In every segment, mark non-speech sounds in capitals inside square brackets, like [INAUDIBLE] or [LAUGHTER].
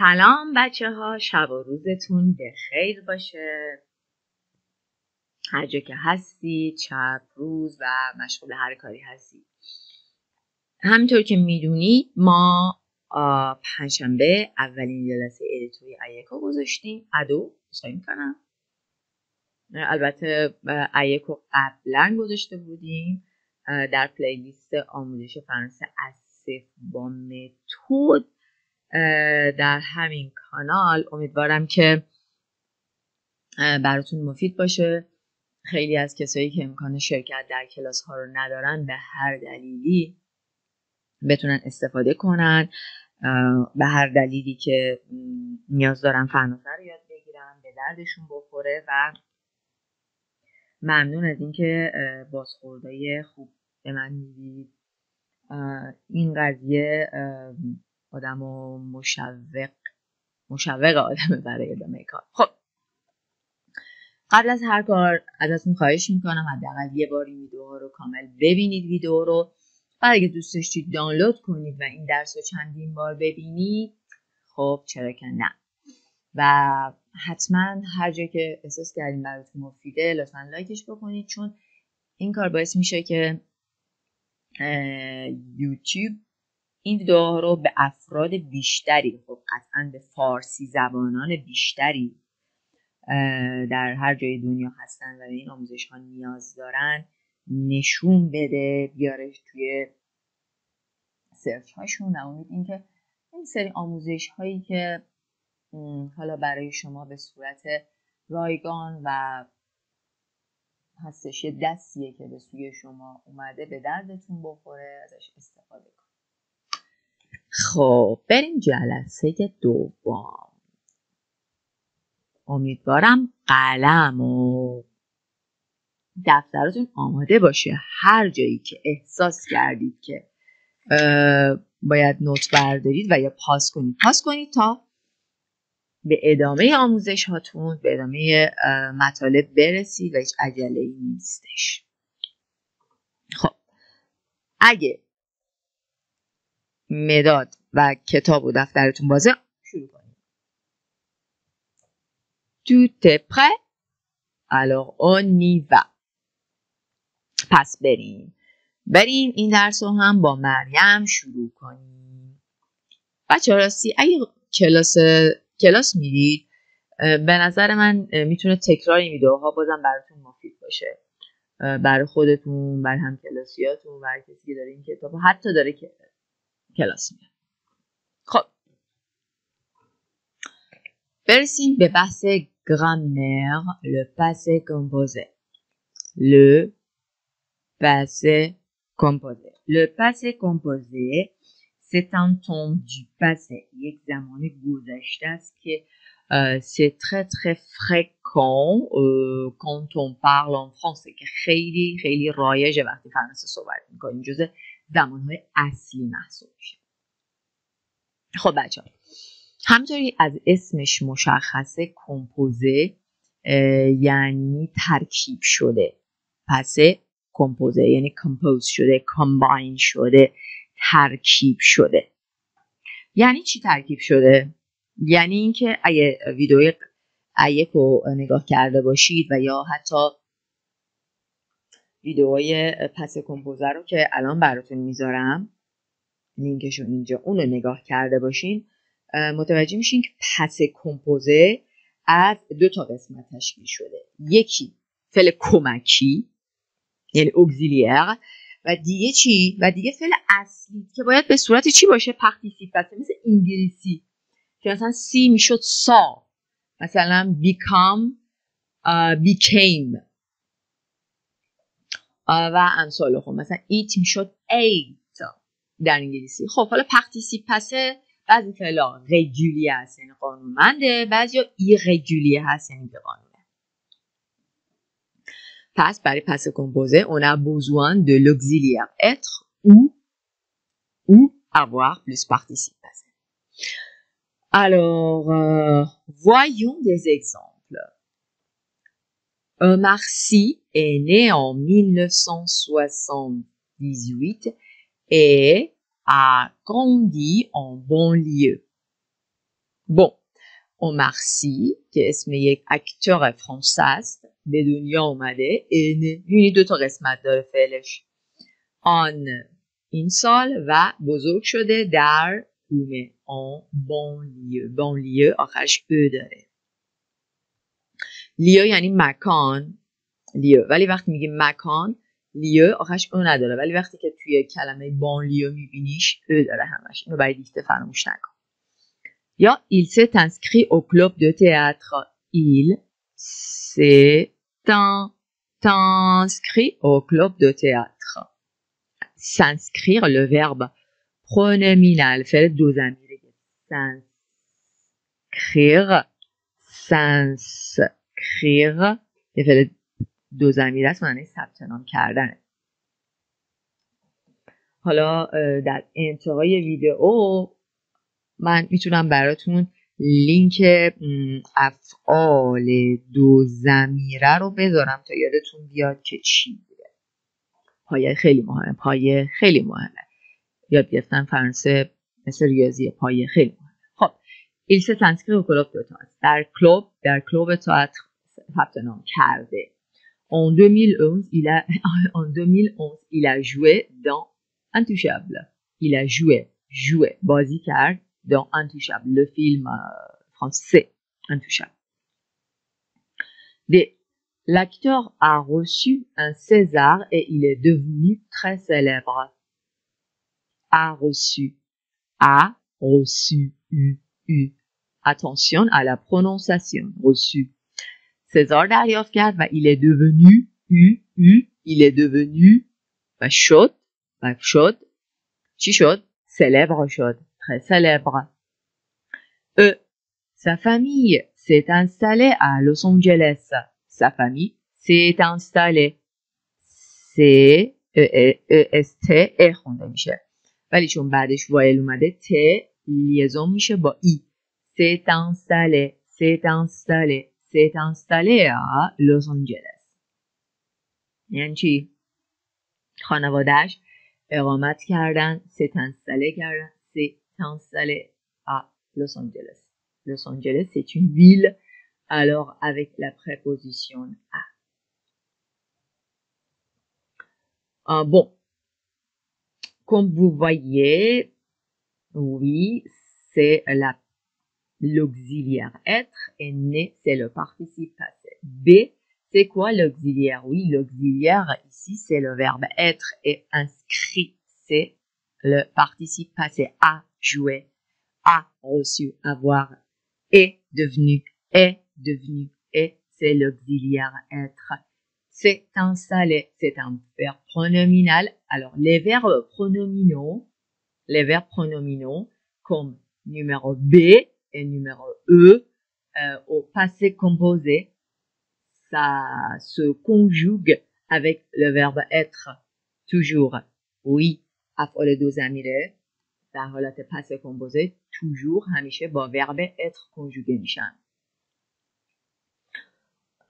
سلام بچه ها شب و روزتون به خیر باشه. هر جا که هستی چپ روز و مشغول هر کاری هستی. همینطور که می‌دونید ما پنجشنبه اولین جلسه ادیتوری ایکو گذاشتیم. ادو اشاره می‌کنم. البته ایکو قبلا گذاشته بودیم. در پلیلیست آموزش فرانسه از صفر با متد. در همین کانال. امیدوارم که براتون مفید باشه. خیلی از کسایی که امکان شرکت در کلاس ها رو ندارن به هر دلیلی بتونن استفاده کنن. به هر دلیلی که نیاز دارن فرناسه رو یاد بگیرن به دردشون بخوره و ممنون از اینکه بازخوردهای خوب به من می‌دید. این قضیه آدم و مشوق مشوق آدم برای ادامه کار. خب. قبل از هر کار ازتون خواهش می‌کنم حداقل یه بار این ویدیوها رو کامل ببینید ویدیو رو. و اگه دوست داشتید دانلود کنید و این درس رو چندین بار ببینید خب چرا که نه. و حتما هر جا که احساس کردین براتون مفیده لطفا لایکش بکنید چون این کار باعث میشه که یوتیوب این ویدیوها رو به افراد بیشتری خب قطعا به فارسی زبانان بیشتری در هر جای دنیا هستن و این آموزش ها نیاز دارن نشون بده بیارش توی سرچ هاشون و امید اینکه این سری آموزش هایی که حالا برای شما به صورت رایگان و هستش یه دستیه که به سوی شما اومده به دردتون بخوره ازش استفاده کن خب بریم جلسه دوم. امیدوارم قلم و دفترتون آماده باشه. هر جایی که احساس کردید که باید نوت بردارید و یا پاس کنید. پاس کنید تا به ادامه آموزش هاتون به ادامه مطالب برسید و هیچ عجله ای نیستش. خب اگه مداد و کتاب و دفترتون بازه. شروع کنید Tout est prêt. Alors va. پس بریم. بریم این درس رو هم با مریم شروع کنیم. بچه راستی اگه کلاس کلاس می‌دید به نظر من می‌تونه تکرار این ویدیوها بازم براتون مفید باشه. برای خودتون برای هم کلاسیاتون برای کسی که داره این کتاب حتی داره که کلاس میده خب برسیم به بحث گرامر le passé composé le passé composé le passé composé c'est un temps du passé یک زمان گذشته است که c'est très très fréquent euh, quand on parle en français که خیلی خیلی رایجه وقتی فرانسه صحبت میکنیم جز زمانهای اصلی محسوب میشه. خب بچه همطوری از اسمش مشخصه کمپوزه یعنی ترکیب شده. پس کمپوزه یعنی کمپوز شده کامباین شده ترکیب شده. یعنی چی ترکیب شده؟ یعنی اینکه اگه ویدیوی ایک رو نگاه کرده باشید و یا حتی ویدیوهای پس کمپوزر رو که الان براتون می‌ذارم لینکشون اینجا اون رو نگاه کرده باشین. متوجه میشین که پس کمپوزه از دو تا قسمت تشکیل شده. یکی فعل کمکی یعنی اگزیلیر و دیگه چی؟ و دیگه فعل اصلی که باید به صورت چی باشه؟ پختیسیف مثل انگلیسی. که مثلا سی می‌شد سا. مثلا uh, became. و امثال خب مثلا ایت می‌شد ate در انگلیسی. خب حالا پسه بعضی فعلا رگولیه هست یعنی قانونمنده بعضی ها ایرگولیه هست یعنی قانونه. پس برای پس کمپوزه on a besoin de l'auxiliaire être ou ou avoir plus participe alors euh, voyons des exemples. Omar Sy est né en 1978 et a grandi en banlieue. bon عمر سی که اسم یک اکتور فرانسه است به دنیا اومده این یعنی دو تا قسمت داره فعلش آن این سال و بزرگ شده در اومه آن بانلیو بانلیو آخرش او داره لیو یعنی مکان لیو ولی وقتی میگیم مکان لیو آخرش او نداره ولی وقتی که توی کلمه بانلیو میبینیش او داره همش اینو برای دیکته فراموش نکن یا il s'est inscrit au club de théâtre il s'est inscrit au club de théâtre s'inscrire le verbe pronominal فعل دو زمینه s'inscrire s'inscrire یه فعل دو زمینه است معنی ثبت نام کردنه. حالا در انتهای ویدئو من می‌تونم براتون لینک افعال دو زمیره رو بذارم تا یادتون بیاد که چی بوده. پایه خیلی مهمه پایه خیلی مهمه. یاد گرفتن فرانسه مثل ریاضی پایه خیلی مهمه. خب ایل سه تنسکری کلوب دوتا در کلوب در کلوب تئاتر ثبت نام کرده. En 2011, il a, [LAUGHS] en 2011, il a joué dans Intouchable. Il a joué, joué Bozicard dans Intouchable, le film euh, français Intouchable. L'acteur a reçu un César et il est devenu très célèbre. A reçu. A reçu. U. U. Attention à la prononciation. Reçu. César دریافت کرد و il est devenu u u il est devenu و شد و شد چی شد célèbre شد très célèbre e sa famille s'est installée à Los Angeles sa famille s'est installée c'est e, e, s t e خونده میشه ولی چون بعدش وایل اومده ت لیزون میشه با ای s'est installé s'est installé s'est installé à Los Angeles یعنی چی؟ خانوادهش اقامت کردن s'est installé کردن s'est installé à Los Angeles Los Angeles c'est une ville alors avec la préposition à ah, bon comme vous voyez oui c'est la l'auxiliaire être et né, c'est le participe passé. B, c'est quoi l'auxiliaire? Oui, l'auxiliaire ici, c'est le verbe être et inscrit, c'est le participe passé. A, joué, a, reçu, avoir, est devenu, est devenu, et c'est l'auxiliaire être. C'est installé, c'est un verbe pronominal. Alors, les verbes pronominaux, les verbes pronominaux, comme numéro B, et numéro E euh, au passé composé, ça se conjugue avec le verbe être toujours. Oui, افعال دو زمیره در حالت پس کمپوزه toujours همیشه با verbe être conjugué میشن.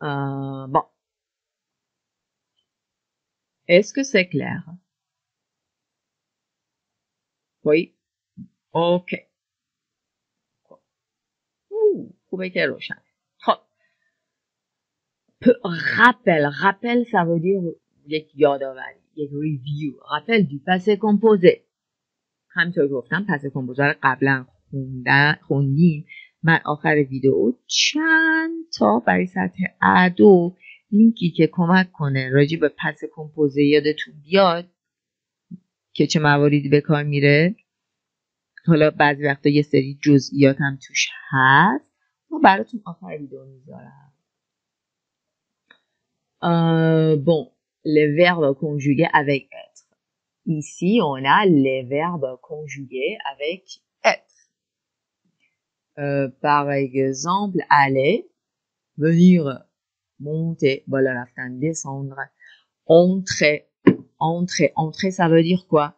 Euh, bon. Est-ce que c'est clair? Oui. Ok. خوبه که روشن خب. ça veut dire یک یادآوری یک ریویو rappel du passé composé همطور گفتم پس کمپوزه رو قبلا خوندیم. من آخر ویدیو چند تا برای سطح ادو لینکی که کمک کنه راجع به پس کمپوزه یادتون بیاد که چه مواردی به کار میره. حالا بعضی وقتا یه سری جزئیات هم توش هست. براتون آخر ویدیو میذارم bon, les verbes conjugués avec être. Ici, on a les verbes conjugués avec être. Euh, par exemple, aller, venir, monter, voilà la fin, descendre, entrer, entrer, entrer, ça veut dire quoi?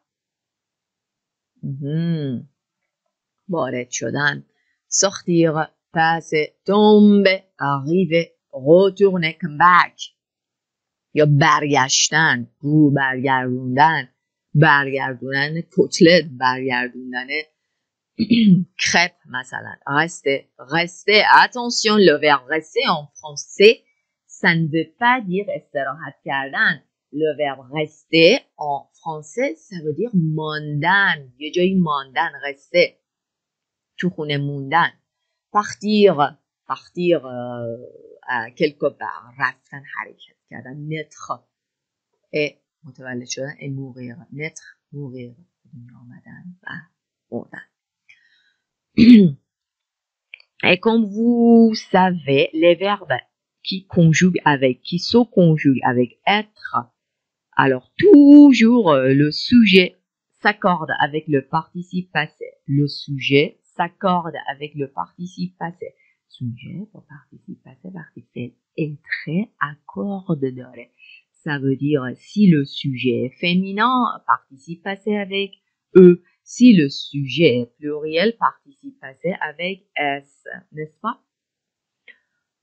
Mm -hmm. شدن, sortir, passer, tomber, arriver, retourner, come back یا برگشتن رو برگردوندن برگردوندن کتلت برگردوندن crêpe, مثلا. Rester. Rester. Attention, le verbe rester en français, ça ne veut pas dire استراحت کردن. Le verbe rester en français, ça veut dire ماندن. یه جایی ماندن. Rester. تو خونه موندن. Partir. Partir euh, à quelque part. رفتن حرکت کردن. Naître. Et متولد شدن. Et mourir. Naître. Mourir. دنیا آمدن و مردن. Et comme vous savez, les verbes qui conjuguent avec, qui se conjuguent avec être, alors toujours euh, le sujet s'accorde avec le participe passé. Le sujet s'accorde avec le participe passé. Sujet pour participe passé, participe être, accorde d'ore. Ça veut dire si le sujet est féminin, participe passé avec eux. Si le sujet est pluriel, participe passé avec S, n'est-ce pas?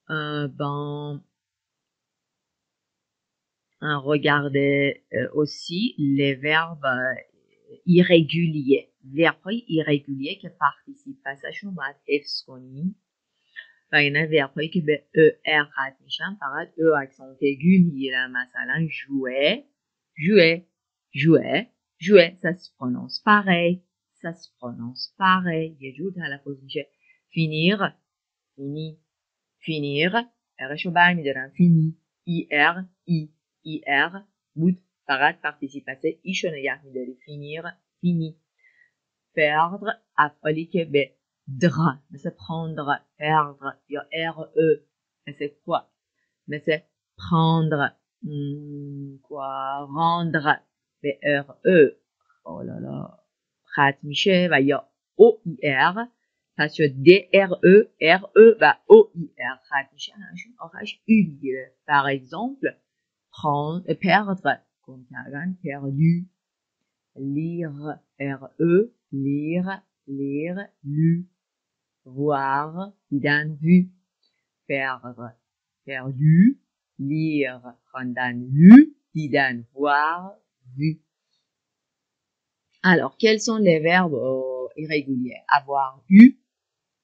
Euh, ben, hein, regardez euh, aussi les verbes irréguliers verbهای irréguliers که participe passation باید حفظ کنیم و اینا verbهایی که به ار ختم میشن فقط او اکسانت ایگو میگیرن مثلا jouer jouer jouer jouer ça se prononce pareil ça se prononce pareil یه جور تلفظ میشه finir fini finir رش رو برمیدارم fini ir i ir بود فقط participe passé ایش رو نگه میداری finir fini perdre après l'équipe dra, mais c'est prendre, perdre, il y a R-E, mais c'est quoi? Mais c'est prendre, hmm, quoi, rendre, mais R-E, oh là là, prat michel, bah, il y a O-I-R, ça se D-R-E, R-E, bah, O-I-R, prat michel, une, par exemple, prendre, perdre, comme perdu, lire, R-E, lire, lire, lu, voir, dans vu, faire, faire lu, lire, dans lu, dans voir, vu. Alors, quels sont les verbes euh, irréguliers? Avoir eu,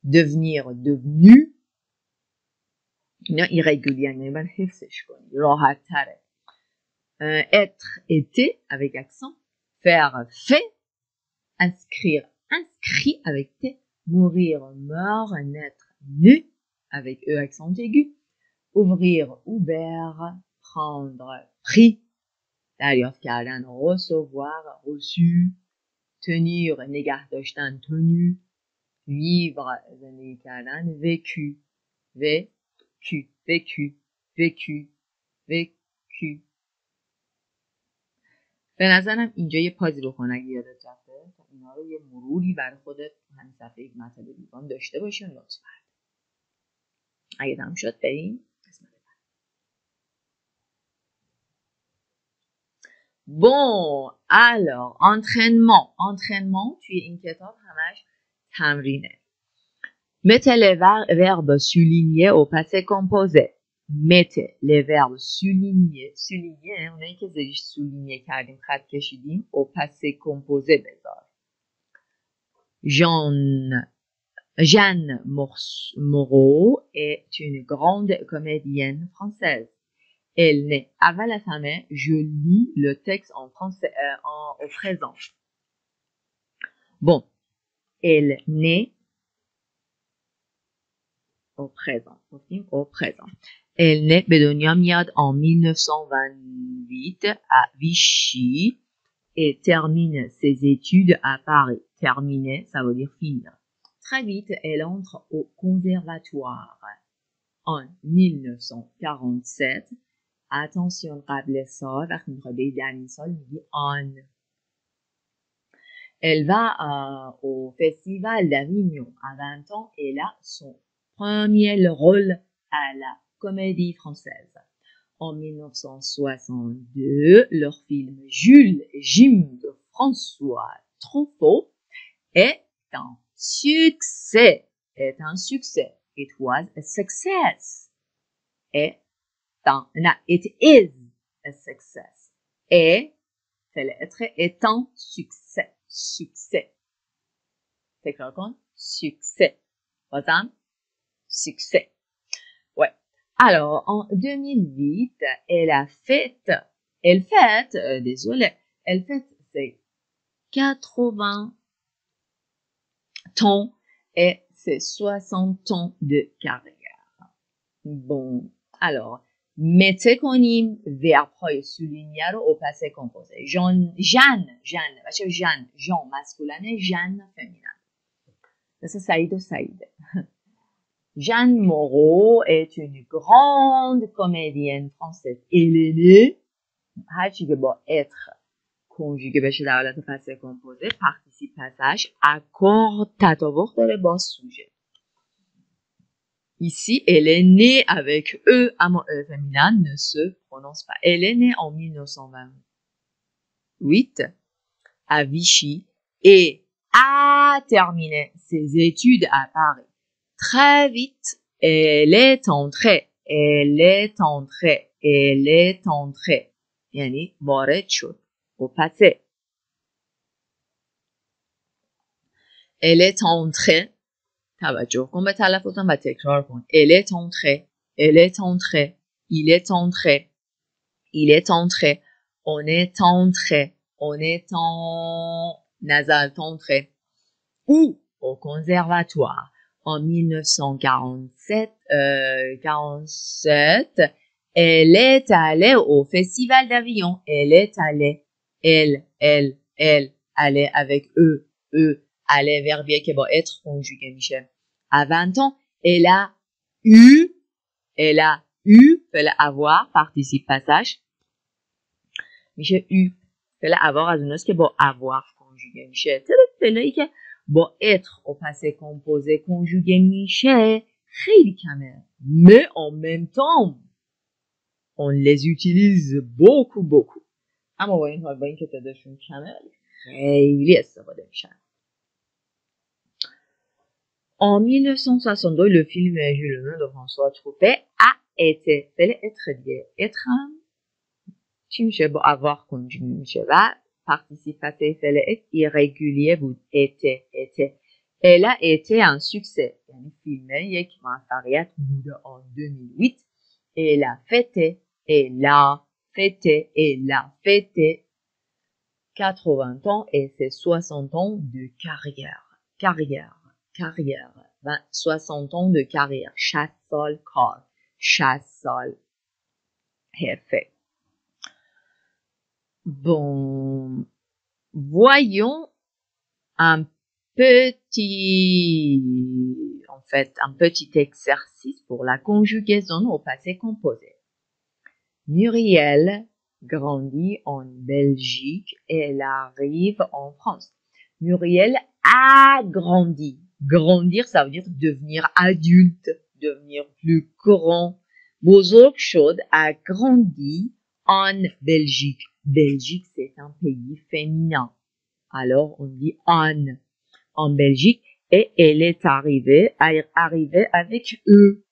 devenir devenu. Non, irrégulier, euh, être, été, avec accent. Faire, fait, inscrire inscrit avec T, mourir mort, naître nu avec E accent aigu, ouvrir ouvert, prendre pris, d'ailleurs recevoir reçu, tenir نگه داشتن tenu vivre زندگی کردن vécu vécu vécu vécu vécu به نظرم اینجا یه پازی بکن اگه یادت رفته تا اینا رو یه مروری برای خودت همین صفحه یک مطلب دیوان داشته باشی و لطفا اگه تموم شد بریم Bon, alors, entraînement. Entraînement, توی این کتاب همش تمرینه. Mettez les verbes soulignés au passé composé. Mettez les soulignés. Soulignés, اونایی که زیرش سولینیه کردیم خط کشیدیم au passé composé بذار. Jeanne, Jeanne Moreau est une grande comédienne française. Elle naît. La fin je lis le texte en français, euh, en, au présent. Bon. Elle naît au présent. Au présent. Elle naît Bedonia Miad en 1928 à Vichy et termine ses études à Paris. Terminer, ça veut dire finir. Très vite, elle entre au conservatoire. En 1947, attention, rappelez ça, vers une en. Elle va euh, au Festival d'Avignon à 20 ans et là, son premier rôle à la comédie française. En 1962, leur film Jules et Jim de François Truffaut est un succès. Est un succès. It was a success. Et dans, it is a success. Et, c'est l'être, est un succès, succès. تکرار کن succès بازم succès ouais alors en 2008 elle a fait elle fête euh, désolé elle fête ses 80 ans et ses 60 ans de carrière bon alors مته کنیم ورب های سولینیه رو او پسه کمپوزه جان جن جن بچه جن جان مسکولنه جن فمینن مثل سعید و سعیده [LAUGHS] Jeanne Moreau est une grande comédienne française. Elle est née, هرچی که با être کنجوگه بشه در حالت پسه کمپوزه participe passage accord تطابق داره با سوژه Ici, elle est née avec E, mon E féminin ne se prononce pas. Elle est née en 1928 à Vichy et a terminé ses études à Paris. Très vite, elle est entrée, elle est entrée, elle est entrée. Yani وارد شد au passé. Elle est entrée توجه کن به تلفظم و تکرار کن elle est entrée elle est entrée il est entré il est entré on est entré on est en nasal entré ou au conservatoire en 1947 euh, 47 elle est allée au festival d'avion elle est allée elle elle elle allait avec eux eux aller verbier qui va être conjugué میشه à 20 ans elle a eu elle a eu فعل avoir participe passage میشه eu فعل avoir از اوناست که با avoir conjugué میشه تعداد فعلایی که با être au passé composé conjugué میشه خیلی کمه mais en même temps on les utilise beaucoup beaucoup اما با این حال با این که تعدادشون کمه خیلی استفاده میشن En 1962, le film Jules Le de François Troupet a été فعل être دیگه être هم چی میشه با avoir کنجوگی میشه و participatif فعل irrégulier بود était était elle a été un succès یعنی فیلم یک موفقیت بوده en 2008 elle a fêté elle a fêté et l'a fêté 80 ans et ses 60 ans de carrière. Carrière, carrière. 20, 60 ans de carrière. Chassol call. Chassol. Effet. Bon. Voyons un petit, en fait, un petit exercice pour la conjugaison au passé composé. Muriel grandit en Belgique et elle arrive en France. Muriel a grandi. Grandir, ça veut dire devenir adulte, devenir plus grand. Bozorg Shod a grandi en Belgique. Belgique, c'est un pays féminin. Alors, on dit en, en Belgique, et elle est arrivée, arrivée avec eux.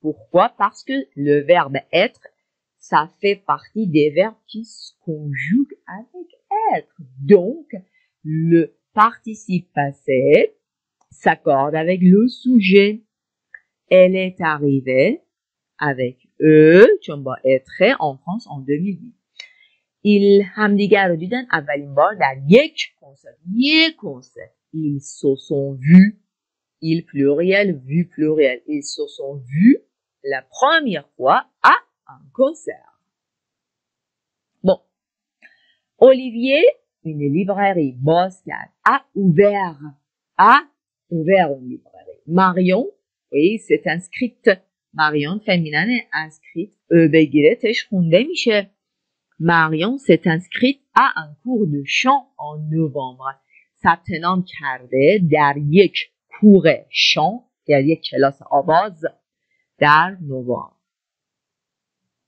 Pourquoi? Parce que le verbe être, ça fait partie des verbes qui se conjuguent avec être. Donc, le participe passé s'accorde avec le sujet. Elle est arrivée avec eux, Chomba est très en France en 2008. Ils se sont vus. Il pluriel, vu pluriel. Ils se sont vus la première fois à un concert bon Olivier une librairie باز کرد a ouvert a ouvert une librairie. Marion, oui, s'est inscrite. Marion féminin est inscrite. بگیرتش خونده میشه. Marion s'est inscrite à un cours de chant en novembre. ثبت نام کرده در یک کور شان در یک کلاس آواز در نوامبر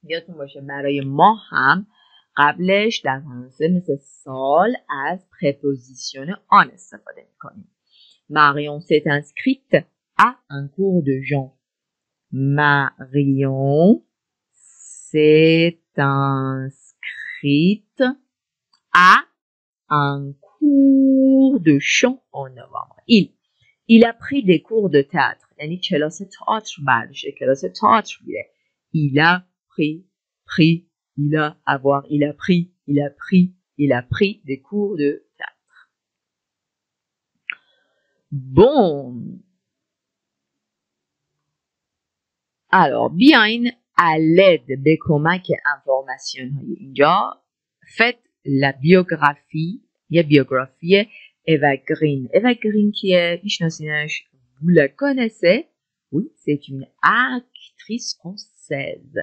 یادتون باشه برای ما هم قبلش در فرانسه مثل سال از پرپوزیسیون آن استفاده می‌کنیم ماریون سیت انسکریت ا ان کور د جان ماریون سیت انسکریت ا ان کور د شان ان نوامبر ایل Il a pris des cours de théâtre. Il a pris des cours de théâtre. Il a pris pris il a avoir il a pris il a pris il a pris des cours de théâtre bon alors بیاین à l'aide به کمک انفورماسیون های اینجا faites la biographie یه بیوگرافی Eva Green. Eva Green کیه؟ میشناسینش؟ Vous la connaissez? Oui, c'est une actrice française.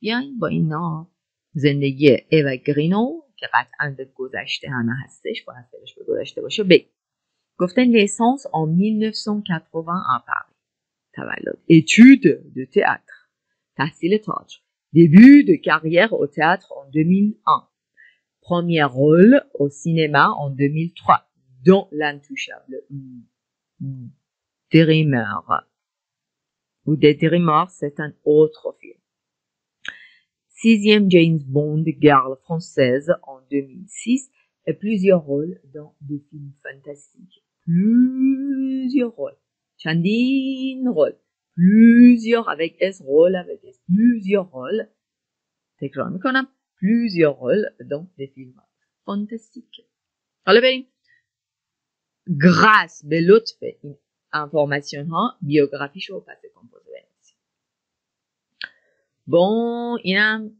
بیاین با این نام زندگی ایوا گرینو که قطعا به گذشته همه هستش باید دلش به گذشته باشه بگیم گفته لیسانس en 1980 à Paris تولد études de théâtre تحصیل تئاتر début de carrière au théâtre en 2001 premier rôle au cinéma en 2003 dans l'intouchable Dreamer ou des Dreamers c'est un autre film sixième James Bond girl française en 2006 et plusieurs rôles dans des films fantastiques. Plusieurs rôles. Chandine rôle. Plusieurs avec S rôle, avec S. Plusieurs rôles. C'est quand qu'on a plusieurs rôles dans des films fantastiques. Allez, Grâce à l'autre information, hein, biographie, je ne pas بون اینم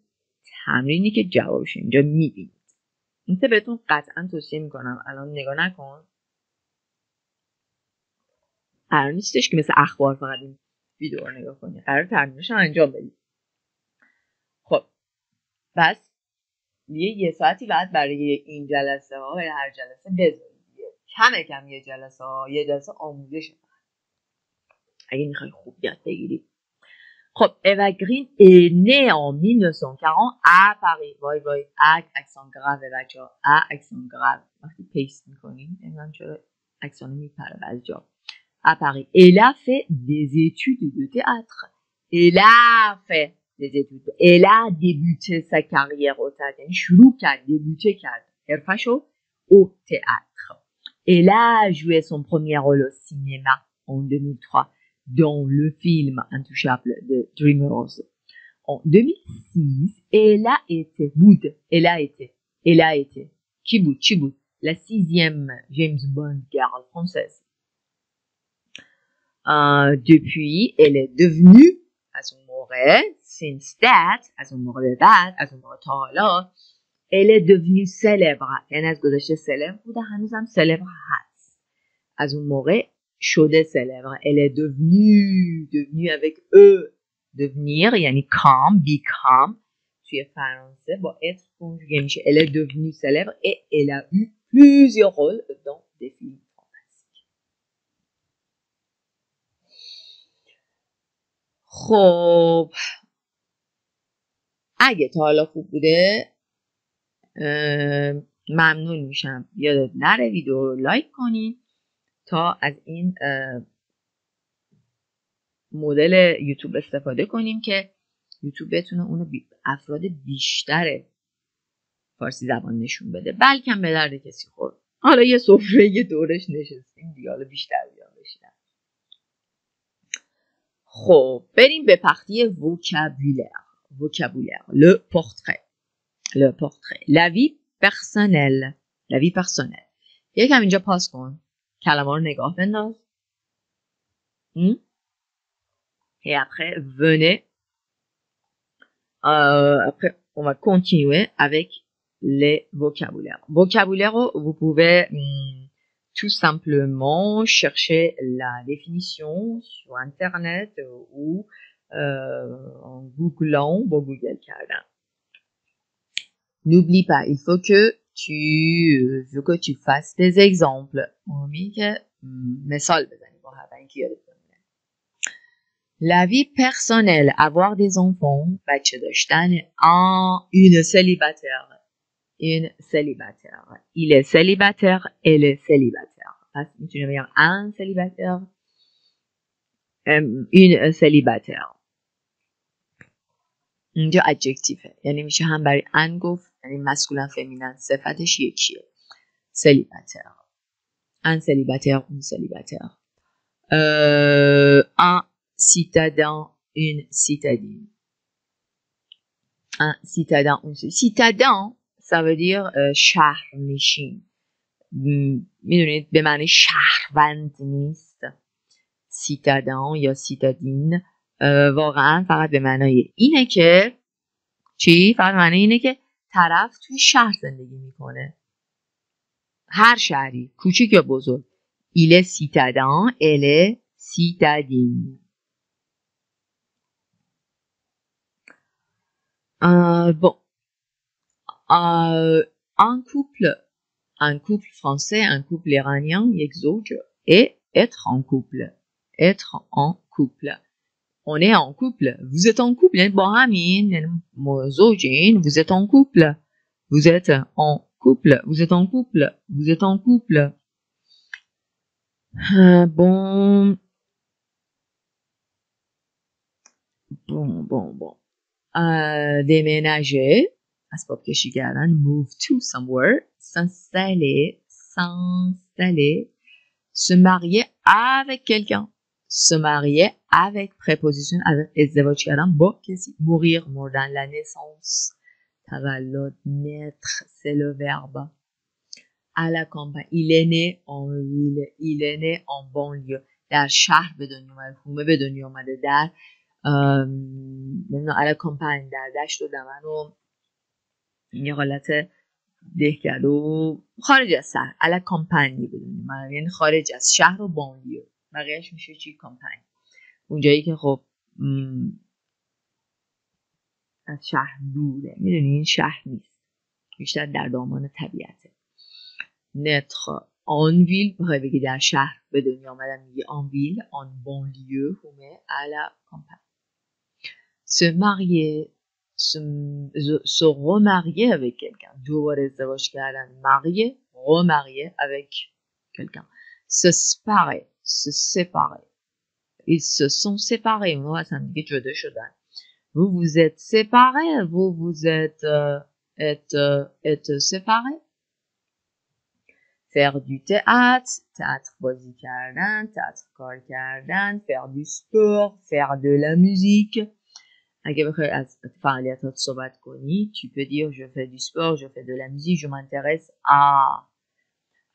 تمرینی که جوابش اینجا می‌بینید. این بهتون قطعا توصیه می‌کنم. الان نگاه نکن. قرار نیستش که مثل اخبار فقط این ویدیو رو نگاه کنی. قرار تمرینش انجام بدید خب. پس یه یه ساعتی بعد برای این جلسه ها هر جلسه بذارید. کمه کم یه جلسه ها یه جلسه آموزش. اگه می‌خوای خوب یاد بگیری. خب Eva Green est née en 1940 à Paris وای وای ا اکسان گراو بچه ها ا اکسان گراو وقتی پیست میکنیم نمیدونم چرا اکسان میپره بعضی جا à Paris. Elle a fait des études de théâtre. Elle a fait des études. Elle a débuté sa carrière au théâtre. یعنی شروع کرد débuté کرد حرفشو au théâtre. Elle a joué son premier rôle au cinéma en 2003 dans le film Intouchable de DreamWorks. En 2006, elle a été Wood. Elle a été. Elle a été. Qui Wood, qui Wood, la sixième James Bond girl française. Euh, depuis, elle est devenue از اون موقع since that از اون موقع به بعد از اون موقع تا حالا elle est devenue célèbre یعنی از گذشته سلبر بوده هنوزم سلبر هست از اون موقع شده سلبر elle est devenue devenue avec e devenir یعنی come become توی فرانسه با être conjugué میشه elle est devenue célèbre et elle a eu plusieurs rôles dans des films خب اگه تا حالا خوب بوده ممنون میشم یادت نره ویدیو لایک کنین تا از این مدل یوتیوب استفاده کنیم که یوتیوب بتونه اونو افراد بیشتر فارسی زبان نشون بده. بلکم به درد کسی خورد. حالا یه سفره یه دورش نشستیم دیگه بیشتر بیان بشینم. خب بریم به پختی وکابولر وکابولر le portrait. La vie personnelle. La vie personnelle. یکم اینجا پاس کن. کلمه رو نگاه بنداز et après venez euh, après on va continuer avec les vocabulaires vocabulaire vous pouvez hmm, tout simplement chercher la définition sur internet ou euh, en googlant با گوگل کردن n'oublie pas il faut que tu faut que tu fasses des exemples مهمی که مثال بزنی با هر اینکه یادت La vie personnelle, avoir des enfants, بچه داشتن, un, une célibataire, une célibataire. Il est célibataire, elle est célibataire. پس میتونیم بگم un célibataire, une célibataire. اینجا ادجکتیفه یعنی میشه هم برای ان گفت یعنی مسکولن فمینن صفتش یکیه. سلیبتر ان سلیبتر اون euh, un citadin, une citadine. Un citadin, citadin, ça veut dire euh, شهرنشین. می‌دونید به معنی شهروند نیست. سیتادان یا سیتادین. واقعا فقط به معنای اینه که چی؟ فقط معنی اینه که طرف توی شهر زندگی میکنه هر شهری کوچیک یا بزرگ il est citadin elle est citadine euh, bon euh, un couple un couple français un couple iranien یک زوج et être en couple être en couple on est en couple. Vous êtes en couple, vous êtes en couple. Vous êtes en couple, vous êtes en couple, vous êtes en couple. Euh, bon. Bon, bon, bon. Euh, déménager. Ah, hein. move to somewhere. S'installer, s'installer. Se marier avec quelqu'un. Se marier avec préposition avec ازدواج کردن با کسی. Mourir مردن la naissance. تولد naître c'est le verbe. À la campagne. Il est né en ville. Il est né en banlieue. در شهر به دنیا اومده هومه به دنیا اومده در نمی‌دونم على کامپانی در دشت و دمن و یه حالت دهکدو خارج از شهر به دنیا اومده یعنی خارج از شهر و بانلیو بقیهش میشه چی؟ کامپانی اونجایی که خب از شهر دوره. می‌دونی؟ این شهر نیست. بیشتر در دامان طبیعته. نتخ آن ویل بخوای بگی در شهر به دنیا آمدن میگه آن ویل آن بانلیو همه علا کامپن se marier se, remarier avec quelqu'un. دوباره ازدواج کردن marier remarier avec quelqu'un. se se séparer. Ils se sont séparés. Vous vous êtes séparés? Vous vous êtes, euh, êtes, euh, êtes séparés? Faire du théâtre, théâtre musical, théâtre faire du sport, faire de la musique. Tu peux dire je fais du sport, je fais de la musique, je m'intéresse à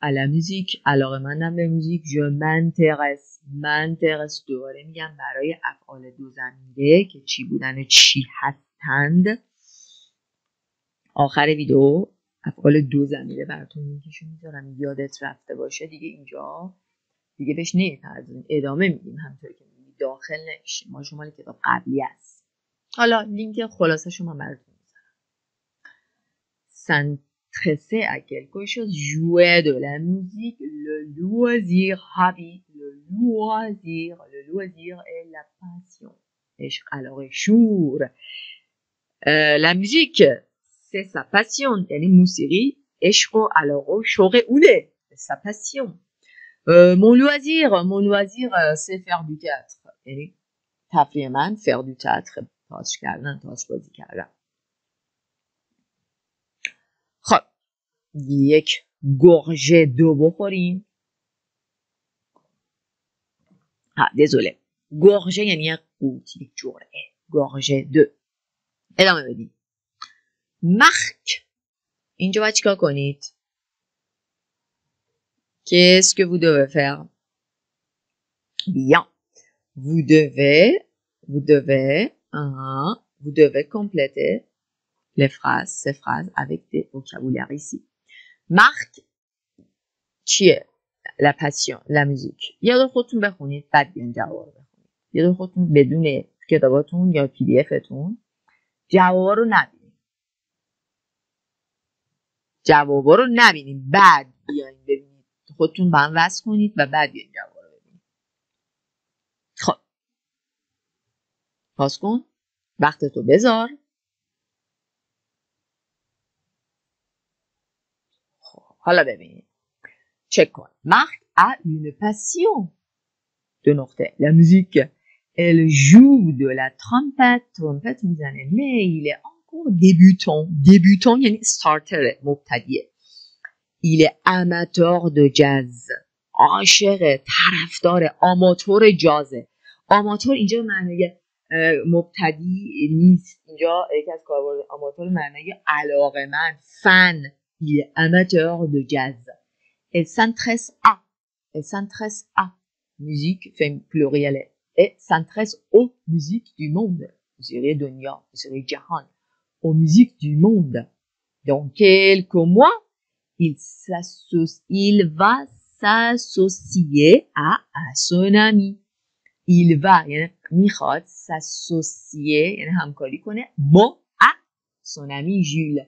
à la musique. علاقه مندم به موزیک. Je m'intéresse. M'intéresse دوباره میگم برای افعال دو زمینه که چی بودن چی هستند. آخر ویدیو افعال دو زمینه براتون لینکشو می‌ذارم. یادت رفته باشه دیگه اینجا. دیگه بهش نمی‌پردازیم. ادامه میدیم. همطور که میگی داخل نمیشیم ما شما کتاب قبلی است حالا لینک خلاصه شما براتون می‌ذارم. s'intéresser à quelque chose, jouer de la musique, le loisir, hobby, le loisir, le loisir est la passion. et Alors, jour. Euh, la musique, c'est sa passion. Elle est musiri, écho, alors, choré, oulé, c'est sa passion. Euh, mon loisir, mon loisir, euh, c'est faire du théâtre. Et, faire du théâtre, یک گرژه دو بخوریم ها désolé گرژه یعنی یک قوت یک جرعه گرژه دو ادامه بدیم مارک اینجا باید چیکار کنید Qu'est-ce que vous devez faire Bien. Vous devez, vous devez, hein, vous devez compléter les phrases, ces phrases avec des vocabulaires ici. Marc, چیه؟ La passion, la musique. یاد خودتون بخونید بعد بیان جواب بخونید. یاد خودتون بدون کتاباتون یا پی دی افتون جوابا رو نبینید. جوابا رو نبینید بعد بیاین ببینید خودتون با هم وصل کنید و بعد بیاین جوابا رو ببینید خب پاس کن وقتتو بذار خب حالا ببینید چک کن. Marc a une passion. دو نقطه. La musique. Elle joue de la trompette. Trompette می‌زنه. Il est encore débutant. Débutant یعنی starter مبتدیه. Est amateur de jazz. عاشق طرفدار آماتور جازه آماتور اینجا معنی مبتدی نیست. اینجا یکی از کاربرد آماتور معنی علاقه من فن. Il est amateur de jazz. Elle s'intéresse à, elle s'intéresse à musique, enfin pluriel, elle s'intéresse aux musiques du monde. Dunya, Jahan, aux musiques du monde. Dans quelques mois, il il va s'associer à, à son ami. Il va, s'associer, à son ami Jules.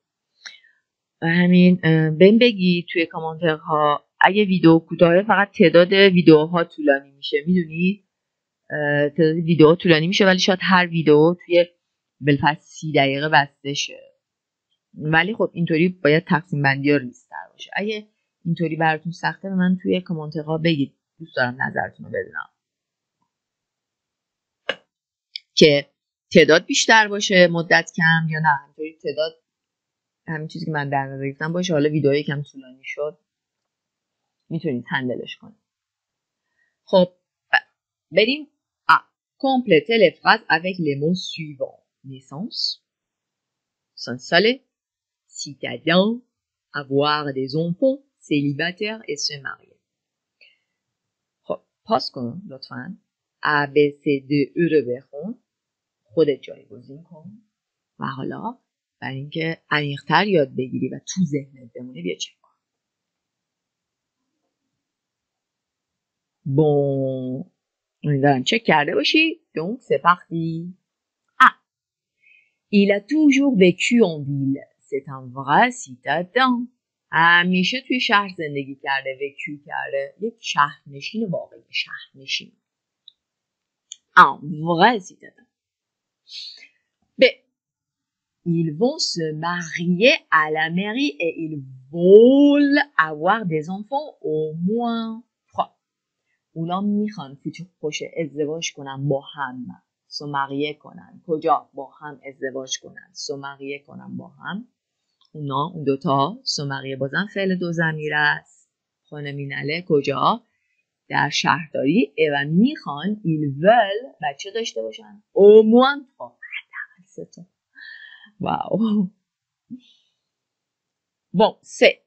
همین بهم بگی توی کامنترها اگه ویدیو کوتاه فقط تعداد ویدیوها طولانی میشه می‌دونید تعداد ویدیو طولانی میشه ولی شاید هر ویدیو توی بلفر سی دقیقه بسته شه. ولی خب اینطوری باید تقسیم بندی ها ریستر باشه. اگه اینطوری براتون سخته به من توی کامنترها بگید. دوست دارم نظرتون رو بدونم. که تعداد بیشتر باشه مدت کم یا نه. همینطوری تعداد همین چیزی که من در نظر گرفتم باشه حالا ویدیو یکم طولانی شد. می‌تونید هندلش کنید. خب بریم. کامپلته لفراز avec les mots suivants. Naissance. Sans salé citadin avoir des enfants. Célibataire et se marier. خب پاس کن لطفا. A, B, C, D, E رو خودت جایگزین کن. و حالا برای اینکه عمیقتر یاد بگیری و تو ذهنت بمونه بیا چک کن. بون. امیدوارم چک کرده باشی. donc c'est parti Ah Il a toujours vécu en ville. C'est un vrai citadin. همیشه توی شهر زندگی کرده وکیو کرده. یک شهرنشین واقعی شهرنشین. Un vrai citadin. Ils vont se marier à la mairie et ils veulent avoir des enfants au moins trois. اونا می‌خوان فوتور پروشه ازدواج کنن با هم سومریه کنن کجا با هم ازدواج کنن سومریه کنن با هم اونا اون دوتا سومریه بازم فعل دو زمیر است خانه مینله کجا در شهرداری و می‌خوان ایل ول بچه داشته باشن اوموان تا سه Waouh. Bon, c'est.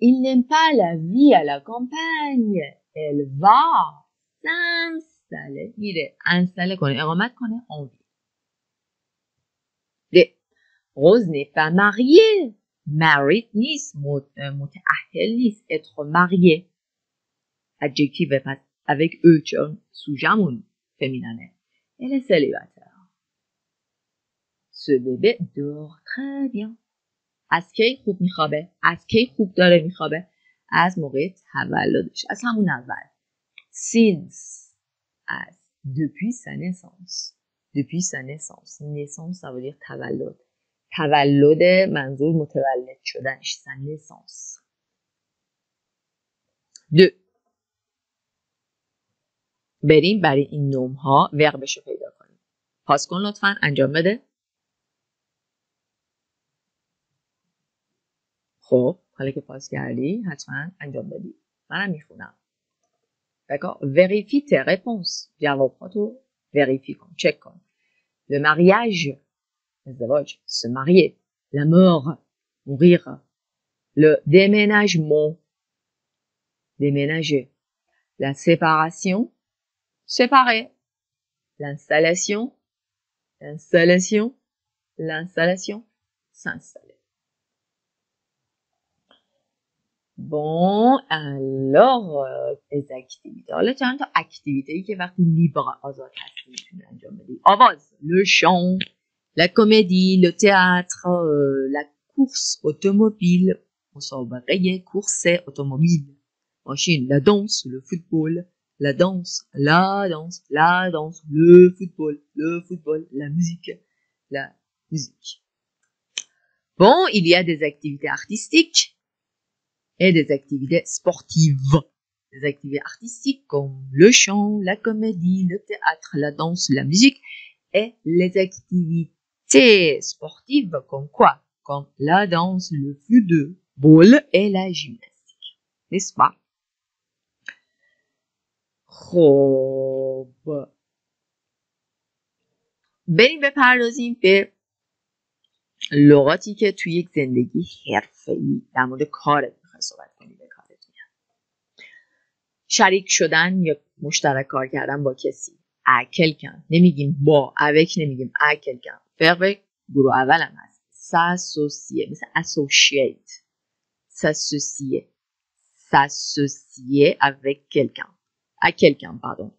Il n'aime pas la vie à la campagne. Elle va s'installer. Il est installé qu'on est. qu'on est en vie. Rose n'est pas mariée. Married nis, mutaahelis, euh, être marié. Adjectif avec eux, sous jamun, féminin. Elle est célibataire. Ce bébé dort très bien. از کی خوب میخوابه؟ از کی خوب داره میخوابه؟ از موقع تولدش از همون اول. Since. از depuis sa naissance. Depuis sa naissance. Naissance ça veut dire تولد. تولد منظور متولد شدنش. Sa naissance. deux بریم برای این نوم ها وقبش رو پیدا کنیم. پاس کن لطفا انجام بده. خب حالا که پاس کردی حتما انجام بدی منم میخونم D'accord Vérifie tes réponses. جواباتو vérifie کن. check کن. Le mariage. الزواج. Se marier. La mort. Mourir. Le déménagement. Déménager. La séparation. séparer. L'installation, l'installation, l'installation, s'installer. Bon, alors, euh, les activités. حالا چند تا اکتیویته ای که وقتی لیبر آزاد هستی میتونی انجام بدی. آواز, le chant, la comédie, le théâtre, euh, la course automobile, مسابقه course automobile, machine, la danse, le football, la danse, la danse, la danse, le football, le football, la musique, la musique. Bon, il y a des activités artistiques et des activités sportives. Des activités artistiques comme le chant, la comédie, le théâtre, la danse, la musique et les activités sportives comme quoi Comme la danse, le football et la gymnastique. N'est-ce pas خب بریم بپردازیم به لغاتی که توی یک زندگی حرفه‌ای در مورد کارت می‌خوای صحبت کنی به کارت میاد. شریک شدن یا مشترک کار کردن با کسی؟ اکل کن. نمیگیم با اوک نمیگیم اکل کن. فرق گروه اول هم هست. ساسوسیه مثل اسوشیت ساسوسیه s'associer avec quelqu'un. à quelqu'un, pardon.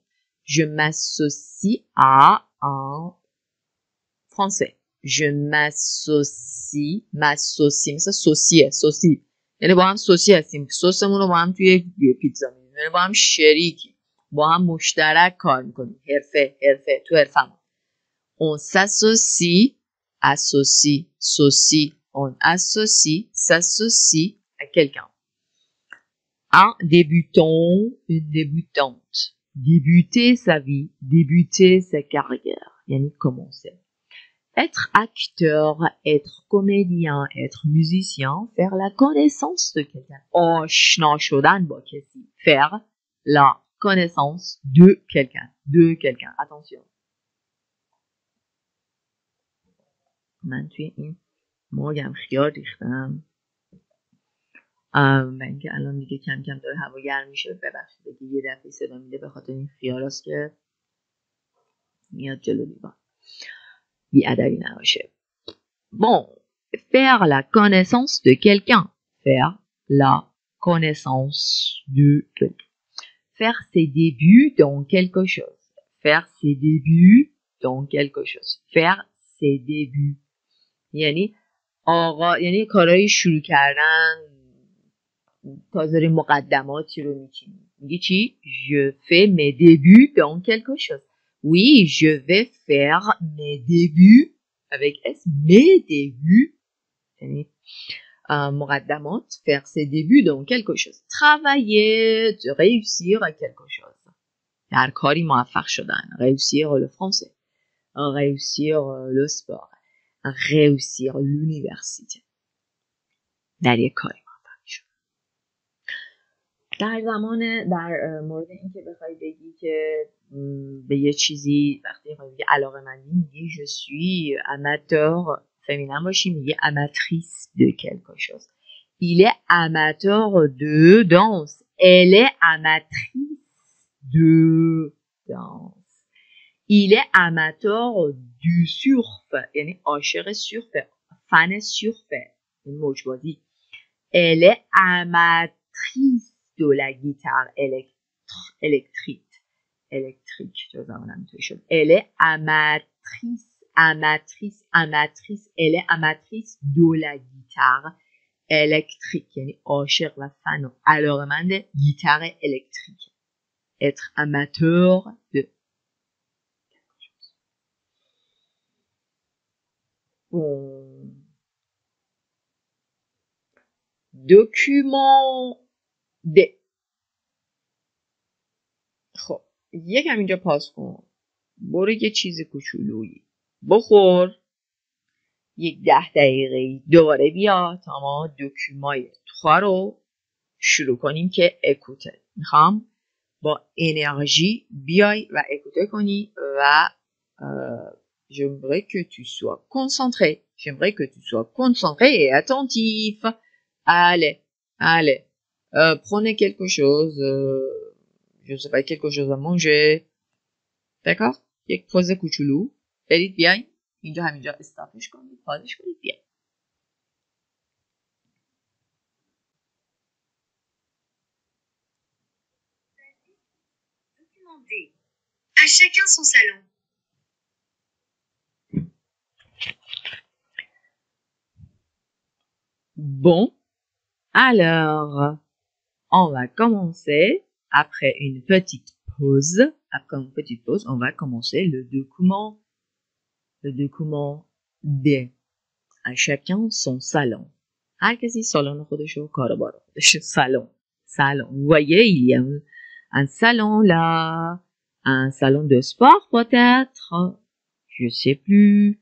Je m'associe à un français. Je m'associe, m'associe, مثل سوسیه سوسی یعنی با هم سوسی هستیم سسمون رو با هم توی پیتزا میدیم یعنی با هم شریکی با هم مشترک کار میکنیم حرفه حرفه تو حرفمون on s'associe associe socie on associe s'associe à quelqu'un un débutant, une débutante. Débuter sa vie, débuter sa carrière. Yani commencer. Être acteur, être comédien, être musicien, faire la connaissance de quelqu'un. آشنا شدن با کسی. Faire la connaissance de quelqu'un. De quelqu'un. Attention. من توی این موگم خیار ریختم و اینکه الان دیگه کم کم داره هوا گرم میشه ببخشید دیگه یه دفعه صدا میده به خاطر این خیالاست که میاد جلو دیوان بی ادبی نباشه bon faire la connaissance de quelqu'un faire la connaissance de quelqu'un faire ses débuts dans quelque chose faire ses débuts dans quelque chose faire ses débuts یعنی آقا یعنی کارهای شروع کردن تازه داری مقدماتی رو میچینی میگی چی je fais mes débuts dans quelque chose oui je vais faire mes débuts avec s mes débuts یعنی مقدمات faire ses débuts dans quelque chose travailler de réussir à quelque chose در کاری موفق شدن réussir le français réussir le sport réussir l'université در یک کاری در زمان در مورد اینکه بخوای بگی که به یه چیزی وقتی بگی علاقه مندی میگی je suis amateur féminin باشی میگی amatrice de quelque chose il est amateur de danse elle est amatrice de danse il est amateur du surf یعنی عاشق سورف فن سورف این موجبازی elle est amatrice de la guitare électrique. électrique. Elle est amatrice, amatrice, amatrice. Elle est amatrice de la guitare électrique. یعنی عاشق و فن و علاقمند گیتار الکتریک. Être amateur de bon. Document د خب یکم اینجا پاس کن. برو یه چیز کوچولویی. بخور. یک ده دقیقه دوباره بیا تا ما دکومای تخوا رو شروع کنیم که اکوته. می‌خوام با انرژی بیای و اکوته کنی و j'aimerais que tu sois concentré. J'aimerais que tu sois concentré et attentif. Allez allez. Euh, prenez quelque chose, euh, je ne sais pas, quelque chose à manger. d'accord یک پوز کوچولو برید بیاین اینجا همینجا استافش کنید پازش کنید بیاین À chacun son salon. Bon, alors, on va commencer après une petite pause. Après une petite pause, on va commencer le document, le document D. À chacun son salon. Ah, [LAUGHS] salon. Salon. Vous voyez, il y a un, salon là, un salon de sport peut-être, je ne sais plus.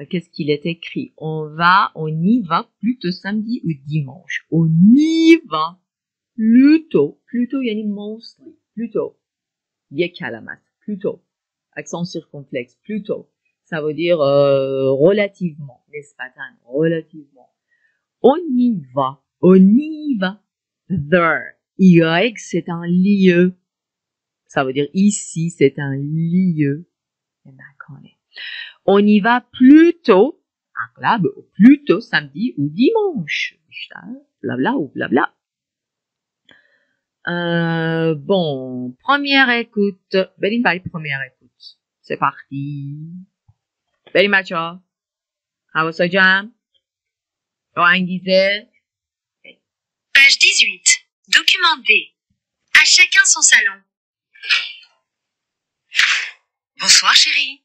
Euh, qu'est-ce qu'il est écrit? On va, on y va plutôt samedi ou dimanche. On y va plutôt, plutôt yani mostly, plutôt. یک کلمت plutôt. Accent circonflexe, plutôt. Ça veut dire euh, relativement, نسبتا, relativement. On y va, on y va. There, Y, c'est un lieu. Ça veut dire ici, c'est un lieu. On y va plutôt, اغلب plutôt samedi ou dimanche. Blabla ou blabla. Euh, bon, première écoute. بریم برای première écoute. C'est parti. بریم بچه ها. حواسا جمع. با انگیزه. Page 18. Document D. À chacun son salon. Bonsoir chérie.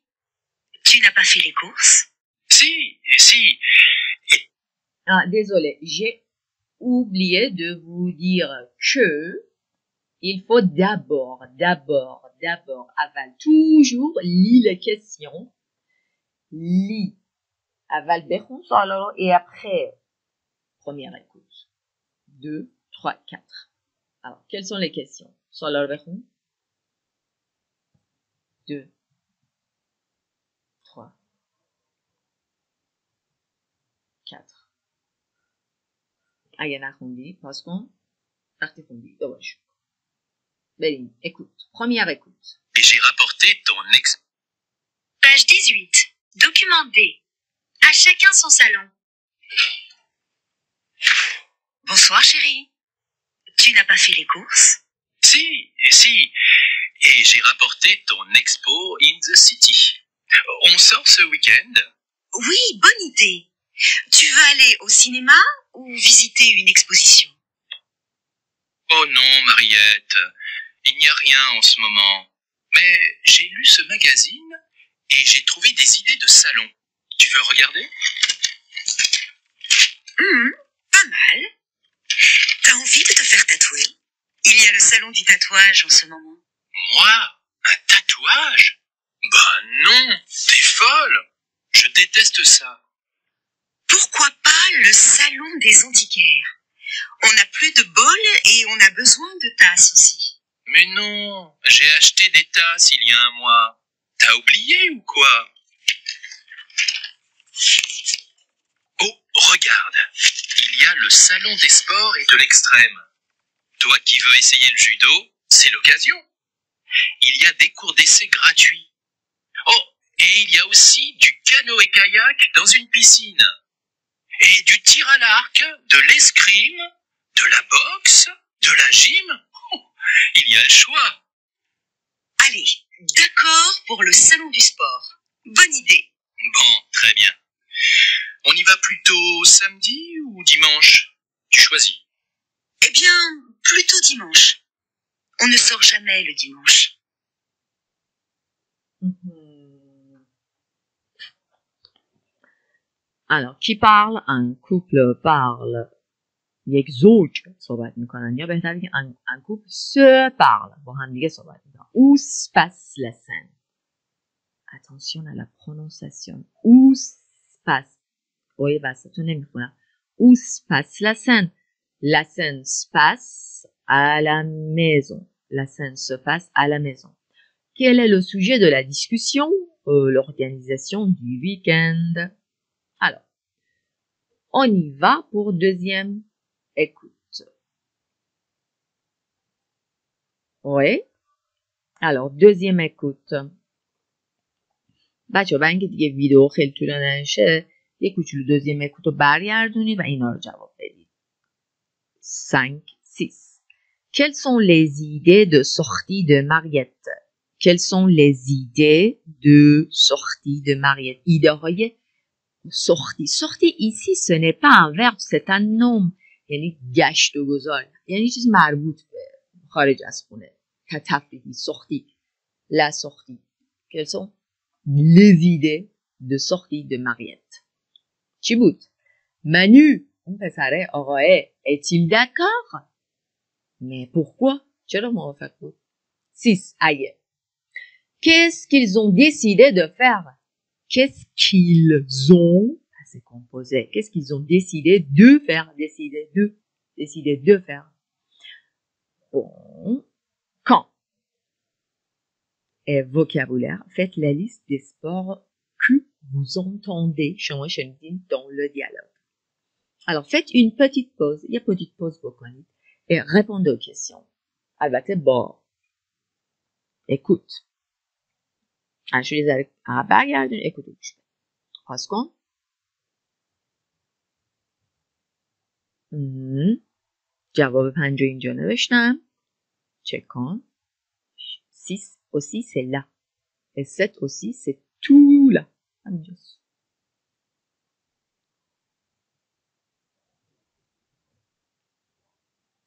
Tu n'as pas fait les courses Si, si. Ah, désolé, j'ai oublié de vous dire que il faut d'abord, d'abord, d'abord, aval toujours lis les questions, lis, aval et après première écoute. Deux, trois, quatre. Alors, quelles sont les questions? Deux, trois, quatre. اگه نخوندی پاس کن وقتی خوندی دوباره شروع کن بریم écoute première écoute Et j'ai rapporté ton ex... Page 18. Document D. À chacun son salon. Bonsoir chérie. Tu n'as pas fait les courses Si, si. Et j'ai rapporté ton expo in the city. On sort ce week-end Oui, bonne idée. Tu veux aller au cinéma Ou visiter une exposition? Oh non, Mariette. Il n'y a rien en ce moment. Mais j'ai lu ce magazine et j'ai trouvé des idées de salon. Tu veux regarder? Hum, Pas mal. T'as envie de te faire tatouer? Il y a le salon du tatouage en ce moment. Moi? Un tatouage? Bah non, t'es folle. Je déteste ça. Pourquoi pas le salon des antiquaires? On n'a plus de bols et on a besoin de tasses aussi. Mais non, j'ai acheté des tasses il y a un mois. T'as oublié ou quoi? Oh, regarde, il y a le salon des sports et de l'extrême. Toi qui veux essayer le judo, c'est l'occasion. Il y a des cours d'essai gratuits. Oh, et il y a aussi du canoë-kayak dans une piscine. Et du tir à l'arc, de l'escrime, de la boxe, de la gym. Oh, il y a le choix. Allez, d'accord pour le salon du sport. Bonne idée. Bon, très bien. On y va plutôt samedi ou dimanche? Tu choisis. Eh bien, plutôt dimanche. On ne sort jamais le dimanche. Mhm. Alors, qui parle Un couple parle. یک زوج صحبت میکنن یا بهتر که un, un couple se parle با هم دیگه صحبت میکنن où se passe la scène attention à la prononciation où se passe اوی وسط رو نمیخونم où se passe la scène la scène se passe à la maison la scène se passe à la maison quel est le sujet de la discussion Euh, L'organisation du week-end. Alors, on y va pour deuxième écoute. Oui. Alors, deuxième écoute. بچه برای اینکه دیگه ویدیو خیلی طولانی نشه یه کوچولو دوزیم اکوت رو برگردونید و اینا رو جواب بدید 5, 6 Quelles sont les idées de sortie de Mariette Quelles sont les idées de sortie de Mariette ایده های sortie sortie ici ce n'est pas un verbe c'est un nom یعنی گشت و گذار یعنی چیز مربوط به خارج از خونه تتفریحی sortie la sortie quelles sont les idées de sortie de Mariette چی بود Manu اون پسره آقاه est-il d'accord mais pourquoi چرا موافق بود 6 اگه qu'est-ce qu'ils ont décidé de faire qu'est-ce qu'ils ont, c'est composé, qu'est-ce qu'ils ont décidé de faire, décidé de, décidé de faire? Bon, quand Et vocabulaire, faites la liste des sports que vous entendez dans le dialogue. Alors faites une petite pause, il y a une petite pause pour connaître, et répondez aux questions. Avec bord. Écoute. شو یه ذره برگردون اکو گوش پاس کن جواب پنج اینجا نوشتم چک کن سیس او سی سلا ست او سی ستولا همینجاست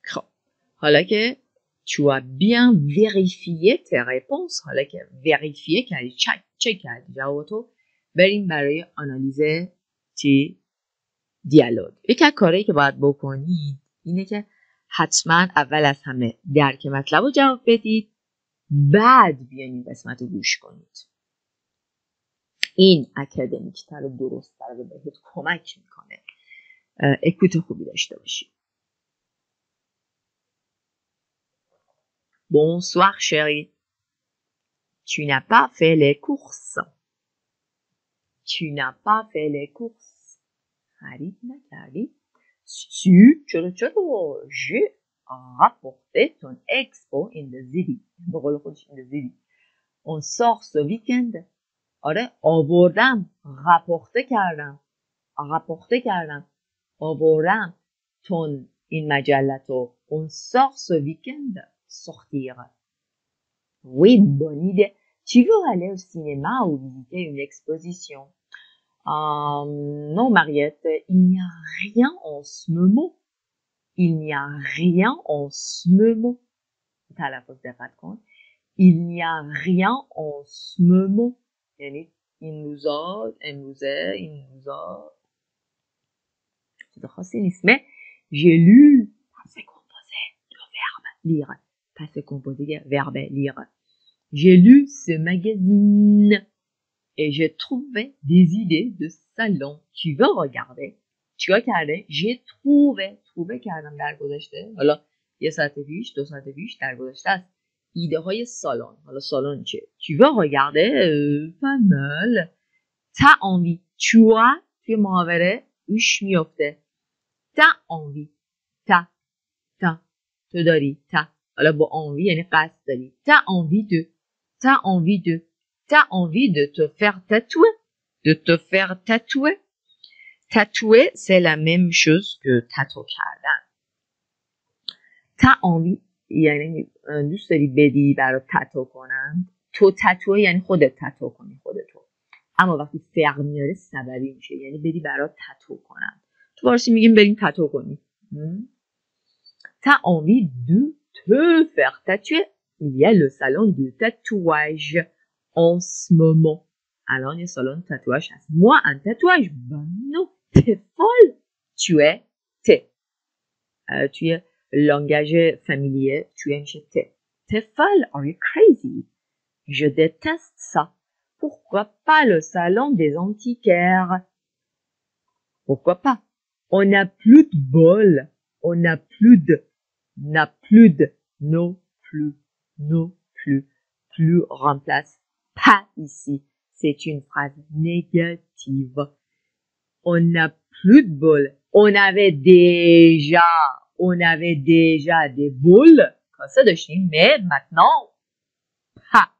خب حالا که tu as bien vérifié tes réponses حالا که vérifié کردی چک چک کردی جوابتو بریم برای آنالیز تی دیالوگ یکی از کارهایی که باید بکنید اینه که حتما اول از همه درک مطلب رو جواب بدید بعد بیاین این قسمت رو گوش کنید این اکادمیک تر و درست تر بهت کمک می‌کنه اکوت خوبی داشته باشید Bonsoir chérie. Tu n'as pas fait les courses. Tu n'as pas fait les courses. خرید نکردی؟ Si, چرا چرا j'ai rapporté ton expo in the city به قول خودش in the city on sort ce weekend آره آوردم راپورته کردم راپورته کردم آوردم تون این مجلتو on sort ce weekend sortir. Oui, bonne idée. Tu veux aller au cinéma ou visiter une exposition? Euh, Non, Mariette, il n'y a rien en ce moment. Il n'y a rien en ce moment. T'as la pause de raconte. Il n'y a rien en ce moment. Il nous a, elle nous a, il nous a. C'est j'ai lu, ah, c'est composé le verbe lire. Passé composé verbe lire. J'ai lu ce magazine. et j'ai trouvé des idées de salon. Tu veux regarder? چیکار کرده؟ j'ai trouvé trouvé کردم در گذشته حالا یه ساعت پیش دو ساعت پیش در گذشته است ایده های سالن حالا سالن چیه tu veux regarder euh, pas mal t'as envie tu as توی محاوره روش میفته t'as envie t'as t'as تو داری t'as حالا با envie یعنی قصد داری. T'as envie de. T'as envie de. T'as envie de te faire tatouer. De te faire tatouer. Tatouer, c'est la même chose que tatou کردن. T'as envie یعنی دوست داری بدی برای تتو کنن. تو تتو یعنی خودت تتو کنی خودتو. اما وقتی فعل میاره سببی میشه. یعنی بدی برای تتو کنن. تو فارسی میگیم بریم تتو کنی T'as envie de te faire tatouer, il y a le salon de tatouage en ce moment. Alors, le salon de tatouage, moi un tatouage. Ben non, t'es folle. Tu es t'es. Euh, tu es langage familier, tu es un t'es. T'es folle, are you crazy? Je déteste ça. Pourquoi pas le salon des antiquaires? Pourquoi pas? On n'a plus de bol, on n'a plus de n'a plus de, non plus, non plus, plus remplace pas ici. C'est une phrase négative. On n'a plus de bol. On avait déjà, on avait déjà des boules, comme ça de chine, mais maintenant, pas.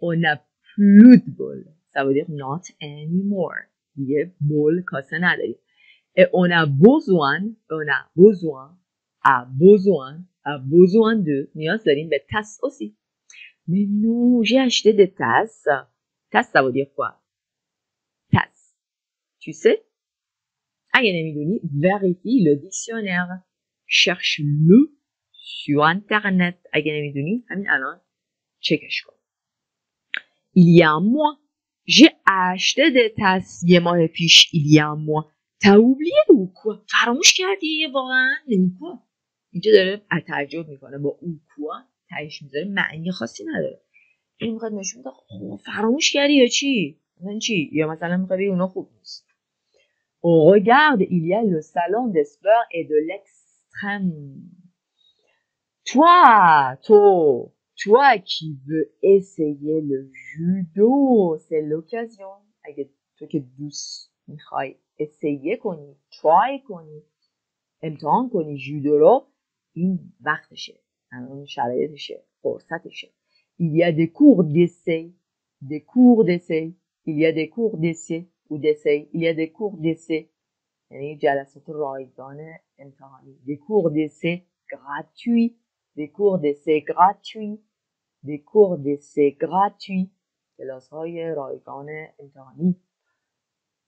On n'a plus de bol. Ça veut dire not anymore. Il y a bol, comme ça, Et on a besoin, on a besoin a besoin, a besoin de, نیاز داریم به tasse aussi. Mais non, j'ai acheté des tasses. Tasse, ça veut dire quoi? Tasse. Tu sais? اگه نمیدونی vérifie le dictionnaire. Cherche-le sur internet اگه نمیدونی همین الان چکش کن il y a un mois j'ai acheté des tasses یه ماه پیش il y a un mois t'as oublié ou quoi فراموش کردی واقعا ou quoi اینجا داره تعجب می‌کنه. با او کوا تهش می‌ذاره. معنی خاصی نداره. این می‌خواد نشون بده خب فراموش کردی یا چی؟ مثلا چی؟ یا مثلا می‌خواد بگه اونا خوب نیست. Regarde, il y a le salon des sports et de l'extrême. Toi, toi, toi qui veux essayer le judo, c'est. اگه تو که دوست می‌خوای essayer کنی try کنی امتحان کنی جودو رو این وقتشه الان شرایطشه فرصتشه il y a des cours d'essai des cours d'essai il y a des cours d'essai ou d'essai il y a des cours d'essai یعنی جلسات رایگان امتحانی des cours d'essai gratuits des cours d'essai gratuits des cours d'essai gratuits کلاس های رایگان امتحانی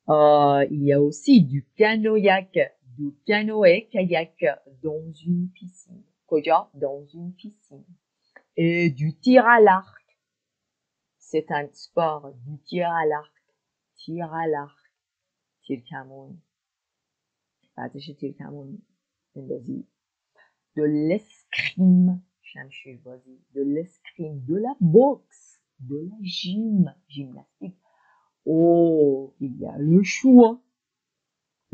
euh, il y a aussi du canoë du canoë kayak dans une piscine کجا dans une piscine et du tir à l'arc c'est un sport du tir à l'arc tir à l'arc تیر کمون بعدش تیر کمون بندازی de l'escrime شمشیر بازی de l'escrime de la boxe de la gym gymnastique oh il y a le choix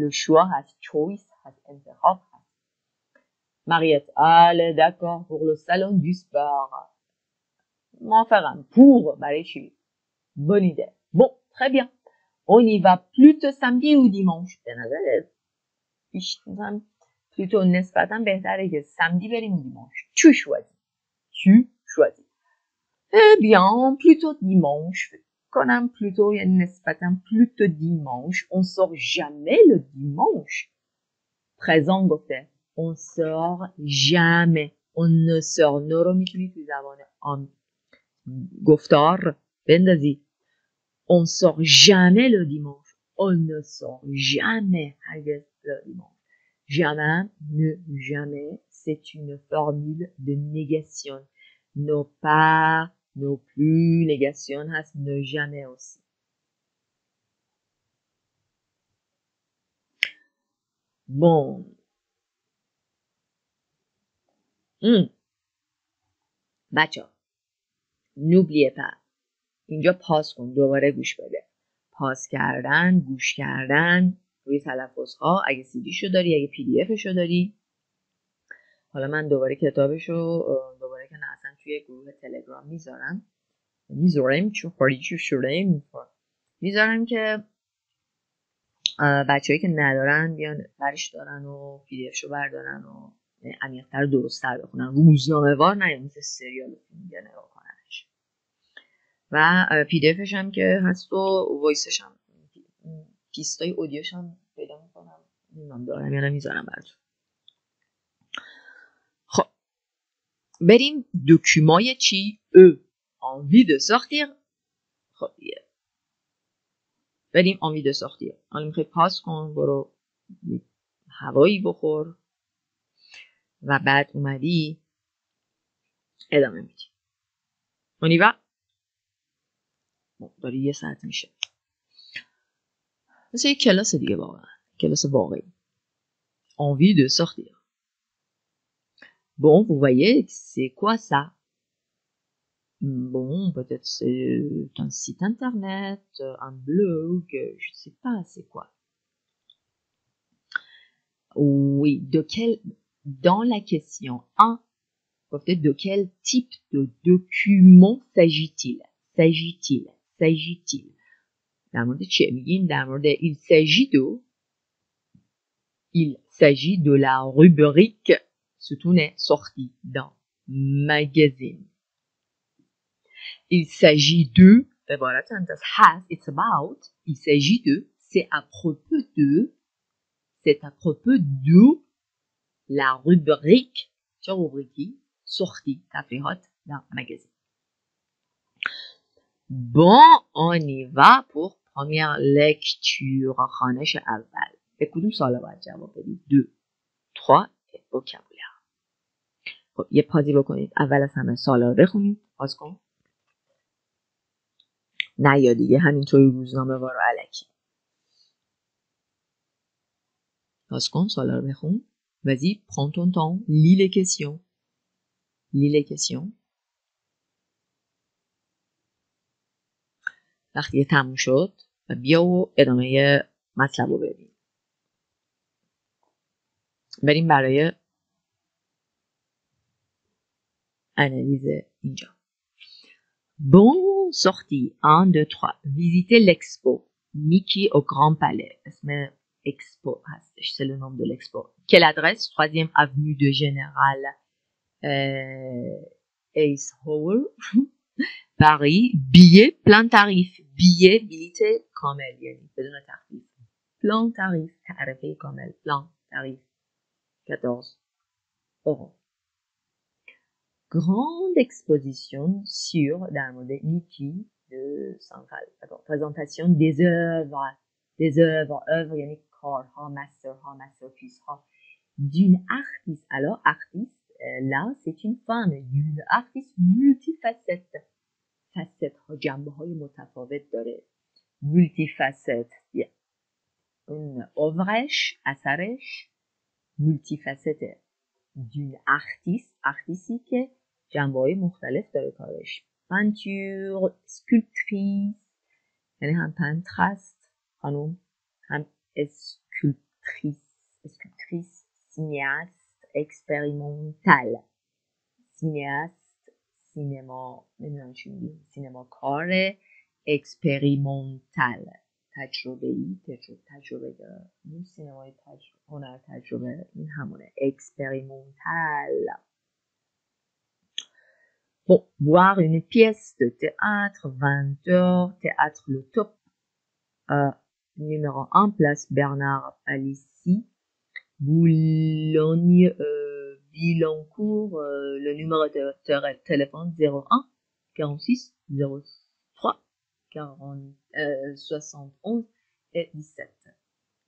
le choix has choice has entered. Mariette, allez, d'accord, pour le salon du sport. M'en faire un pour, bah, Bonne idée. Bon, très bien. On y va plutôt samedi ou dimanche? Ben, plutôt, n'est-ce pas, samedi ben, ou dimanche. Tu choisis. Tu choisis. Eh bien, plutôt dimanche کنم plutôt یعنی نسبتا plutôt dimanche on sort jamais le dimanche présent گفته on sort jamais on ne sort no رو میتونی تو زبان آن گفتار بندازی on sort jamais le dimanche on ne sort jamais هرگز le dimanche Jamais, ne jamais, c'est une formule de négation. Non pas, non plus, négation هست ne jamais aussi. Bon. Hmm. بچه نوبلیه پر اینجا پاس کن دوباره گوش بده پاس کردن گوش کردن روی تلفظ ها اگه سی شو داری اگه پی دی افشو داری حالا من دوباره کتابشو دوباره که نه توی گروه تلگرام می‌ذارم. می‌ذارم چون خاریجی شده می‌ذارم که بچههایی که ندارن بیان برش دارن و پی بردارن و عمیقتر درستتر بخونن. روزنامه وار نه مثل سریال فیلم نگاه کننش و پی هم که هست و وایسش هم. پیستای اودیوش هم پیدا می‌کنم. نمی‌دونم دارم یا نمی‌ذارم براتون خب بریم دکومای چی؟ ا envie de sortir خب بریم envie de sortir حالا می‌خوای پاس کن برو هوایی بخور. و بعد اومدی ادامه میدی. اونی و؟ داری یه ساعت میشه. مثل یک کلاس دیگه واقعا. کلاس واقعی. envie de sortir Bon, vous voyez, c'est quoi ça? Bon, peut-être c'est euh, un site internet, euh, un blog, euh, je ne sais pas, c'est quoi? Oui, de quel, dans la question 1, peut-être de quel type de document s'agit-il? S'agit-il? S'agit-il Il s'agit de, il s'agit de la rubrique ستون sortie dans magazine il s'agit de عبارتا das has it's about il s'agit de c'est à propos de c'est à propos de la rubrique چه rubrique sortie تفریحات dans magazine Bon, on y va pour première lecture خانش اول به کدوم سال باید جواب بدید دو trois et vocabulaire خب یه پازی بکنید. اول از همه سالا رو بخونید پاز کن. نه یا دیگه همینطوری روزنامه وارو علکی. پاز کن رو بخون. Vas-y, prends ton temps, lis les questions. Lis. وقتی تموم شد و بیا و ادامه مطلب رو ببین. بریم برای analyse Ninja. Bon, sortie 1, 2, 3. Visiter l'expo. Mickey au Grand Palais. Expo, ah, c'est le nom de l'expo. Quelle adresse? 3e avenue de Général euh, Ace [LAUGHS] Paris. Billet, plein tarif. Billet, bilité, comme elle. Plein tarif. Plein tarif. Tarif, comme elle. Plein tarif. 14 euros grande exposition sur در مورد Mickey de Central. D'accord. Présentation des œuvres, des œuvres, œuvres یعنی کارها، مسترها، مسترپیسها d'une artiste. Alors, artiste, euh, là, c'est une femme d'une artiste multifacette. facette ها جنبه های متفاوت داره. multifacette. اون اوورش، اثرش multifacette d'une artiste. artisتی که جنبه های مختلف داره کارش. پنتور سکولپتریس یعنی هم پنتر است خانوم هم اسکولپتریس اسکولپتریس سینیاست اکسپریمنتال. سینیاست سینما نمی‌دونم چی میگیم سینما کار اکسپریمنتال. تجربه ای تجربه تجربه این سینمای تجربه هنر تجربه این همونه. اکسپریمنتال. Bon, voir une pièce de théâtre, 20 heures, théâtre le top, euh, numéro 1, place Bernard Alessi, Boulogne, euh, euh, le numéro de téléphone 01 46 03 40 71 et 17.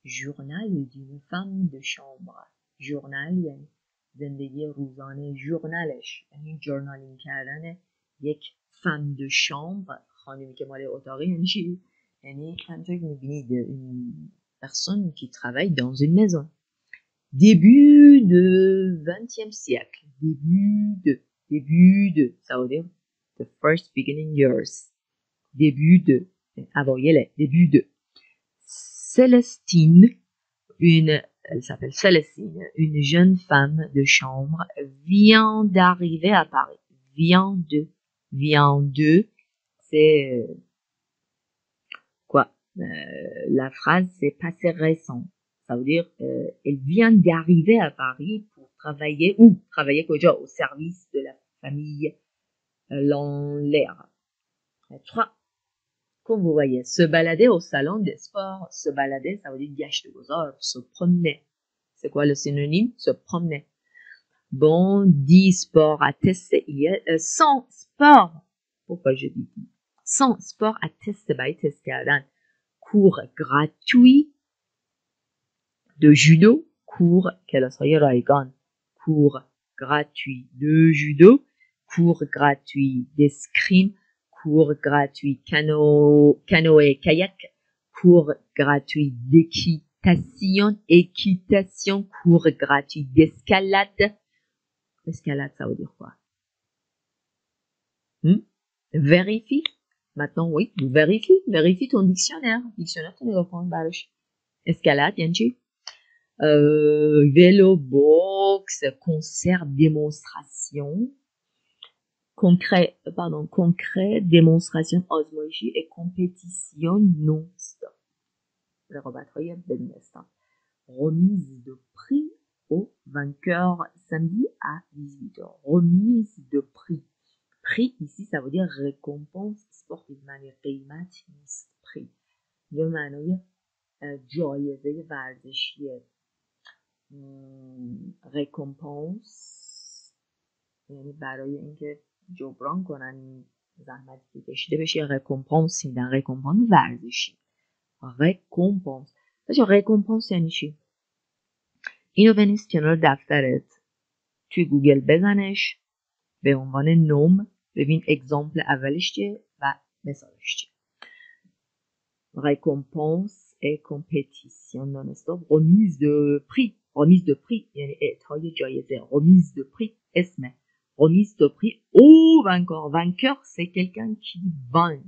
Journal d'une femme de chambre. Journal زندگی روزانه ژورنالش یعنی جورنالینگ کردن یک فم دو شامبر خانمی که مال اتاقی یعنی چی یعنی همونطور که میبینید une personne qui travaille dans une maison début de 20e siècle début de début de ça veut dire the first beginning years début de اوایل début de Célestine une elle s'appelle Célestine, une jeune femme de chambre, vient d'arriver à Paris. Vient de, vient de, c'est euh, quoi euh, La phrase c'est passé récent. Ça veut dire euh, elle vient d'arriver à Paris pour travailler ou travailler déjà au service de la famille Lanlaire. Trois comme vous voyez, se balader au salon des sports, se balader, ça veut dire gâcher vos heures, se promener. C'est quoi le synonyme? Se promener. Bon, 10 sports à tester hier, euh, 100 sports. Pourquoi je dis 100 sports à tester, by tester, cours gratuit de judo, cours, quel serait cours gratuit de judo, cours gratuit d'escrime, cours gratuit cano, canoë kayak, cours gratuit d'équitation, équitation, cours gratuit d'escalade. Escalade, ça veut dire quoi? Hmm? Vérifie. Maintenant, oui, vérifie, vérifie ton dictionnaire. Dictionnaire, tu. Escalade, Yanchi. Euh, vélo, boxe, concert, démonstration, concret, pardon, concret, démonstration, osmologie et compétition non-stop. Hein. Remise de prix au vainqueur samedi à 18h. Remise de prix. Prix ici, ça veut dire récompense sportive. prix. Euh, récompense. جبران کنن این زحمتی که کشیده بشه. رکومپانس میدن. رکومپانس ورزشی. رکومپانس بچه رکومپانس یعنی چی؟ اینو بنویس کنار دفترت. توی گوگل بزنش. به عنوان نوم. ببین اگزامپل اولش چیه و مثالش چیه. récompense et compétition non-stop remise de prix. remise de prix. یعنی اعطای جایزه. remise de prix. اسمه remise de prix au vainqueur vainqueur c'est quelqu'un qui vainc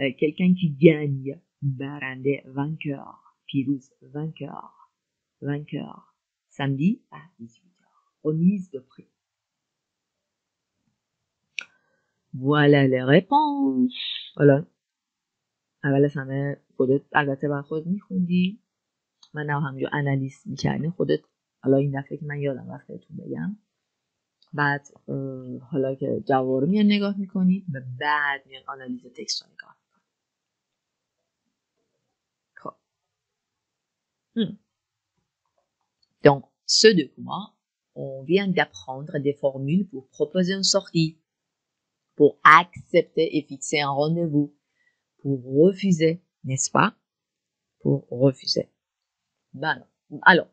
euh, quelqu'un qui gagne برنده vainqueur پیروز vainqueur vainqueur samedi à 18h remise de prix voilà les réponses حالا اول از همه خودت البته بر خود میخوندی من هم همجا انالیز میکردی خودت حالا این دفعه که من یادم رفت بهتون بگم بعد حالا که جواب رو میان نگاه میکنید و بعد میان آنالیز تکست رو نگاه میکنید خب Donc, ce document, on vient d'apprendre des formules pour proposer une sortie, pour accepter et fixer un rendez-vous, pour refuser, n'est-ce pas Pour refuser. Ben non. Alors,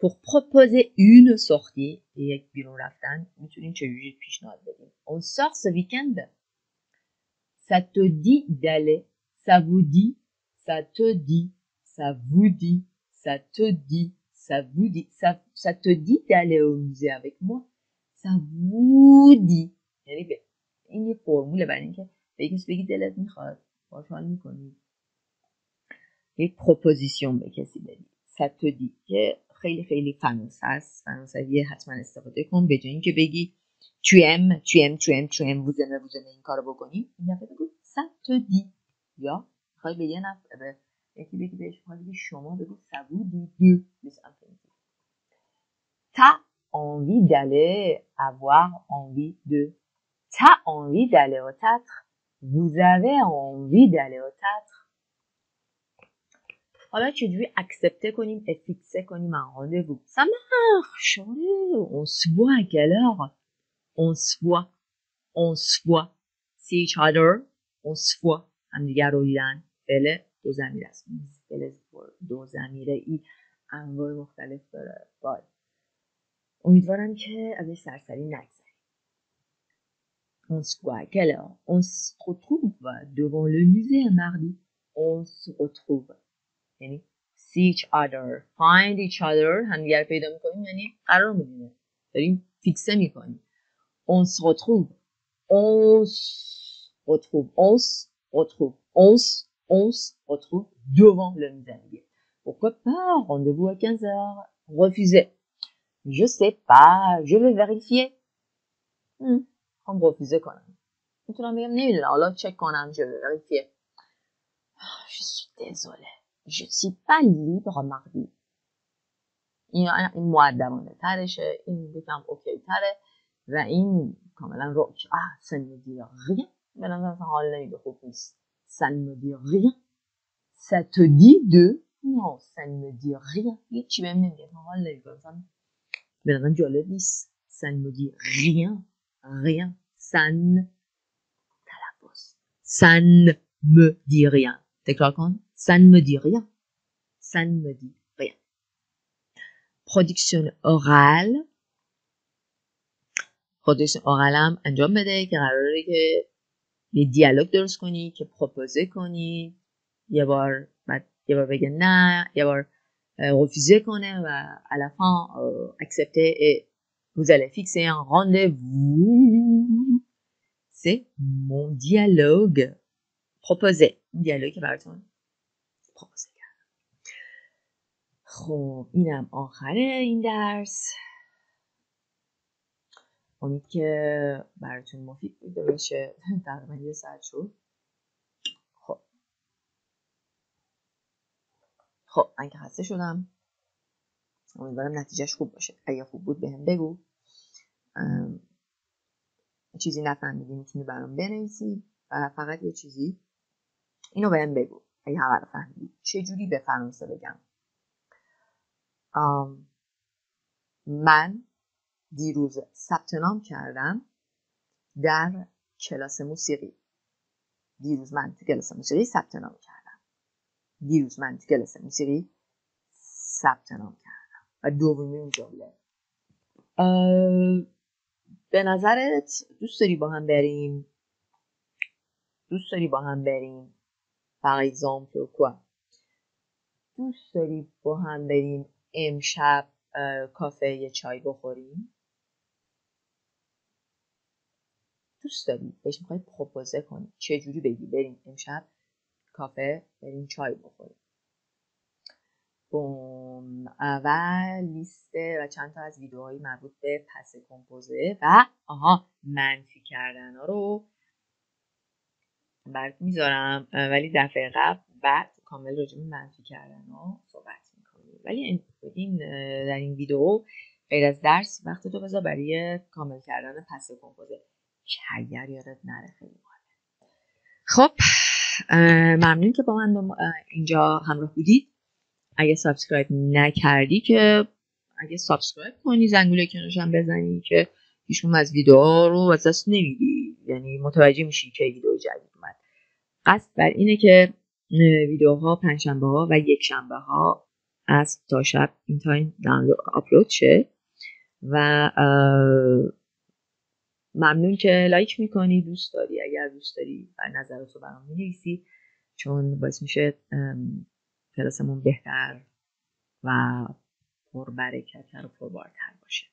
pour proposer une sortie یک بیرون رفتن میتونیم چجوری پیشنهاد بدیم on sort ce weekend ça te dit d'aller ça vous dit ça te dit ça vous dit ça te dit ça vous dit ça, ça te dit d'aller au musée avec moi ça vous dit یعنی این یه فرموله برای اینکه به کسی بگی دلت میخواد باش حال میکنی یک پروپوزیشن به کسی بدی ça te dit که خیلی خیلی فرانسه است فرانسوی حتما استفاده کن. به جایی که بگی تو ام تو ام تو ام این کارو بکنی این دفعه بگو سب تو دی. یا می‌خوای به یه یکی بگی بهش می‌خوای بگی شما بگو سب رو دی دی. مثلا تو اینجور تا انوی دل اوار انوی دو تا انوی دل اتتر vous avez envie d'aller au théâtre. حالا چجوری اکسپته کنیم افیکسه کنیم un rendez-vous ça marche on se voit à quelle heure on se voit on se voit see each other on se voit همدیگر رو دیدن فعل دو زمیر است فعل دو زمیره ای انواع مختلف داره باید امیدوارم که ازش سرسری نگذاریم on se voit à quelle heure on se retrouve devant le musée un mardi on se retrouve یعنی see each other find each other همدیگر پیدا میکنیم یعنی قرار میدونه داریم فیکسه میکنیم on se retrouve on se retrouve on se retrouve on se on se retrouve devant le musée pourquoi pas rendez-vous à 15 heures refuser je sais pas je vais vérifier hmm. هم refuser کنم میتونم بگم نمیدونم حالا چک کنم je vais vérifier je suis désolée je suis pas libre mardi این این معدبانه ترشه این یکم اوکی تره و این کاملا روک آه سن me rien به نظر حال نمیده خوب نیست ça ne me dit rien ça te dit de non ça ne me dit rien هیچی بهم نمیگه حال نمیده مثلا به نظرم جالب نیست ça ne me dit rien rien ça ne تلفظ ça ne me dit rien تکرار کن ça ne me dit rien. Ça ne me dit rien. Production orale. Production orale هم انجام بده که قراره که یه دیالوگ درست کنی که پروپوزه کنی یه بار بعد یه بار بگه نه یه بار refuser کنه و à la fin euh, accepter et vous allez fixer un rendez-vous c'est mon dialogue proposé dialogue که براتون پروپوزه خب اینم آخر این درس. امید که براتون مفید بوده باشه. تقریبا یه ساعت شد. خب. خب من که خسته شدم. امیدوارم نتیجهش خوب باشه. اگه خوب بود بهم بگو. چیزی نفهمیدی می‌تونی برام بنویسی و فقط یه چیزی اینو بهم بگو. اگه همه رو فهمیدی. چجوری به فرانسه بگم؟ من دیروز ثبت نام کردم در کلاس موسیقی. دیروز من تو کلاس موسیقی ثبت نام کردم. دیروز من تو کلاس موسیقی ثبت نام کردم. و دومی اون جمله به نظرت دوست داری با هم بریم؟ دوست داری با هم بریم؟ Par exemple quoi? دوست داری با هم بریم امشب کافه یه چای بخوریم؟ دوست داری؟ بهش می‌خوای پروپوزه کنی. چه جوری بگی؟ بریم امشب کافه بریم چای بخوریم. بوم. و لیست و چند تا از ویدیوهای مربوط به پس کمپوزه و آها منفی کردن ها رو برات می‌ذارم ولی دفعه قبل بعد کامل راجع به منفی کردن ها صحبت می‌کنیم. ولی این در این ویدیو غیر از درس وقت تو بذار برای کامل کردن پس کمپوزه اگر یادت نره خیلی خب ممنون که با من اینجا همراه بودید. اگه سابسکرایب نکردی که اگه سابسکرایب کنی زنگوله کنارش هم بزنی که هیچون از ویدیو رو از دست نمیدی یعنی متوجه میشی که ویدیو جدید اومد قصد بر اینه که ویدیوها پنجشنبه ها و یک شنبه ها از تا شب این تایم دانلود آپلود شه و ممنون که لایک می‌کنی دوست داری اگر دوست داری و نظراتو برام می‌نویسی چون باعث میشه کلاسمون بهتر و پربرکتتر و پربارتر باشه.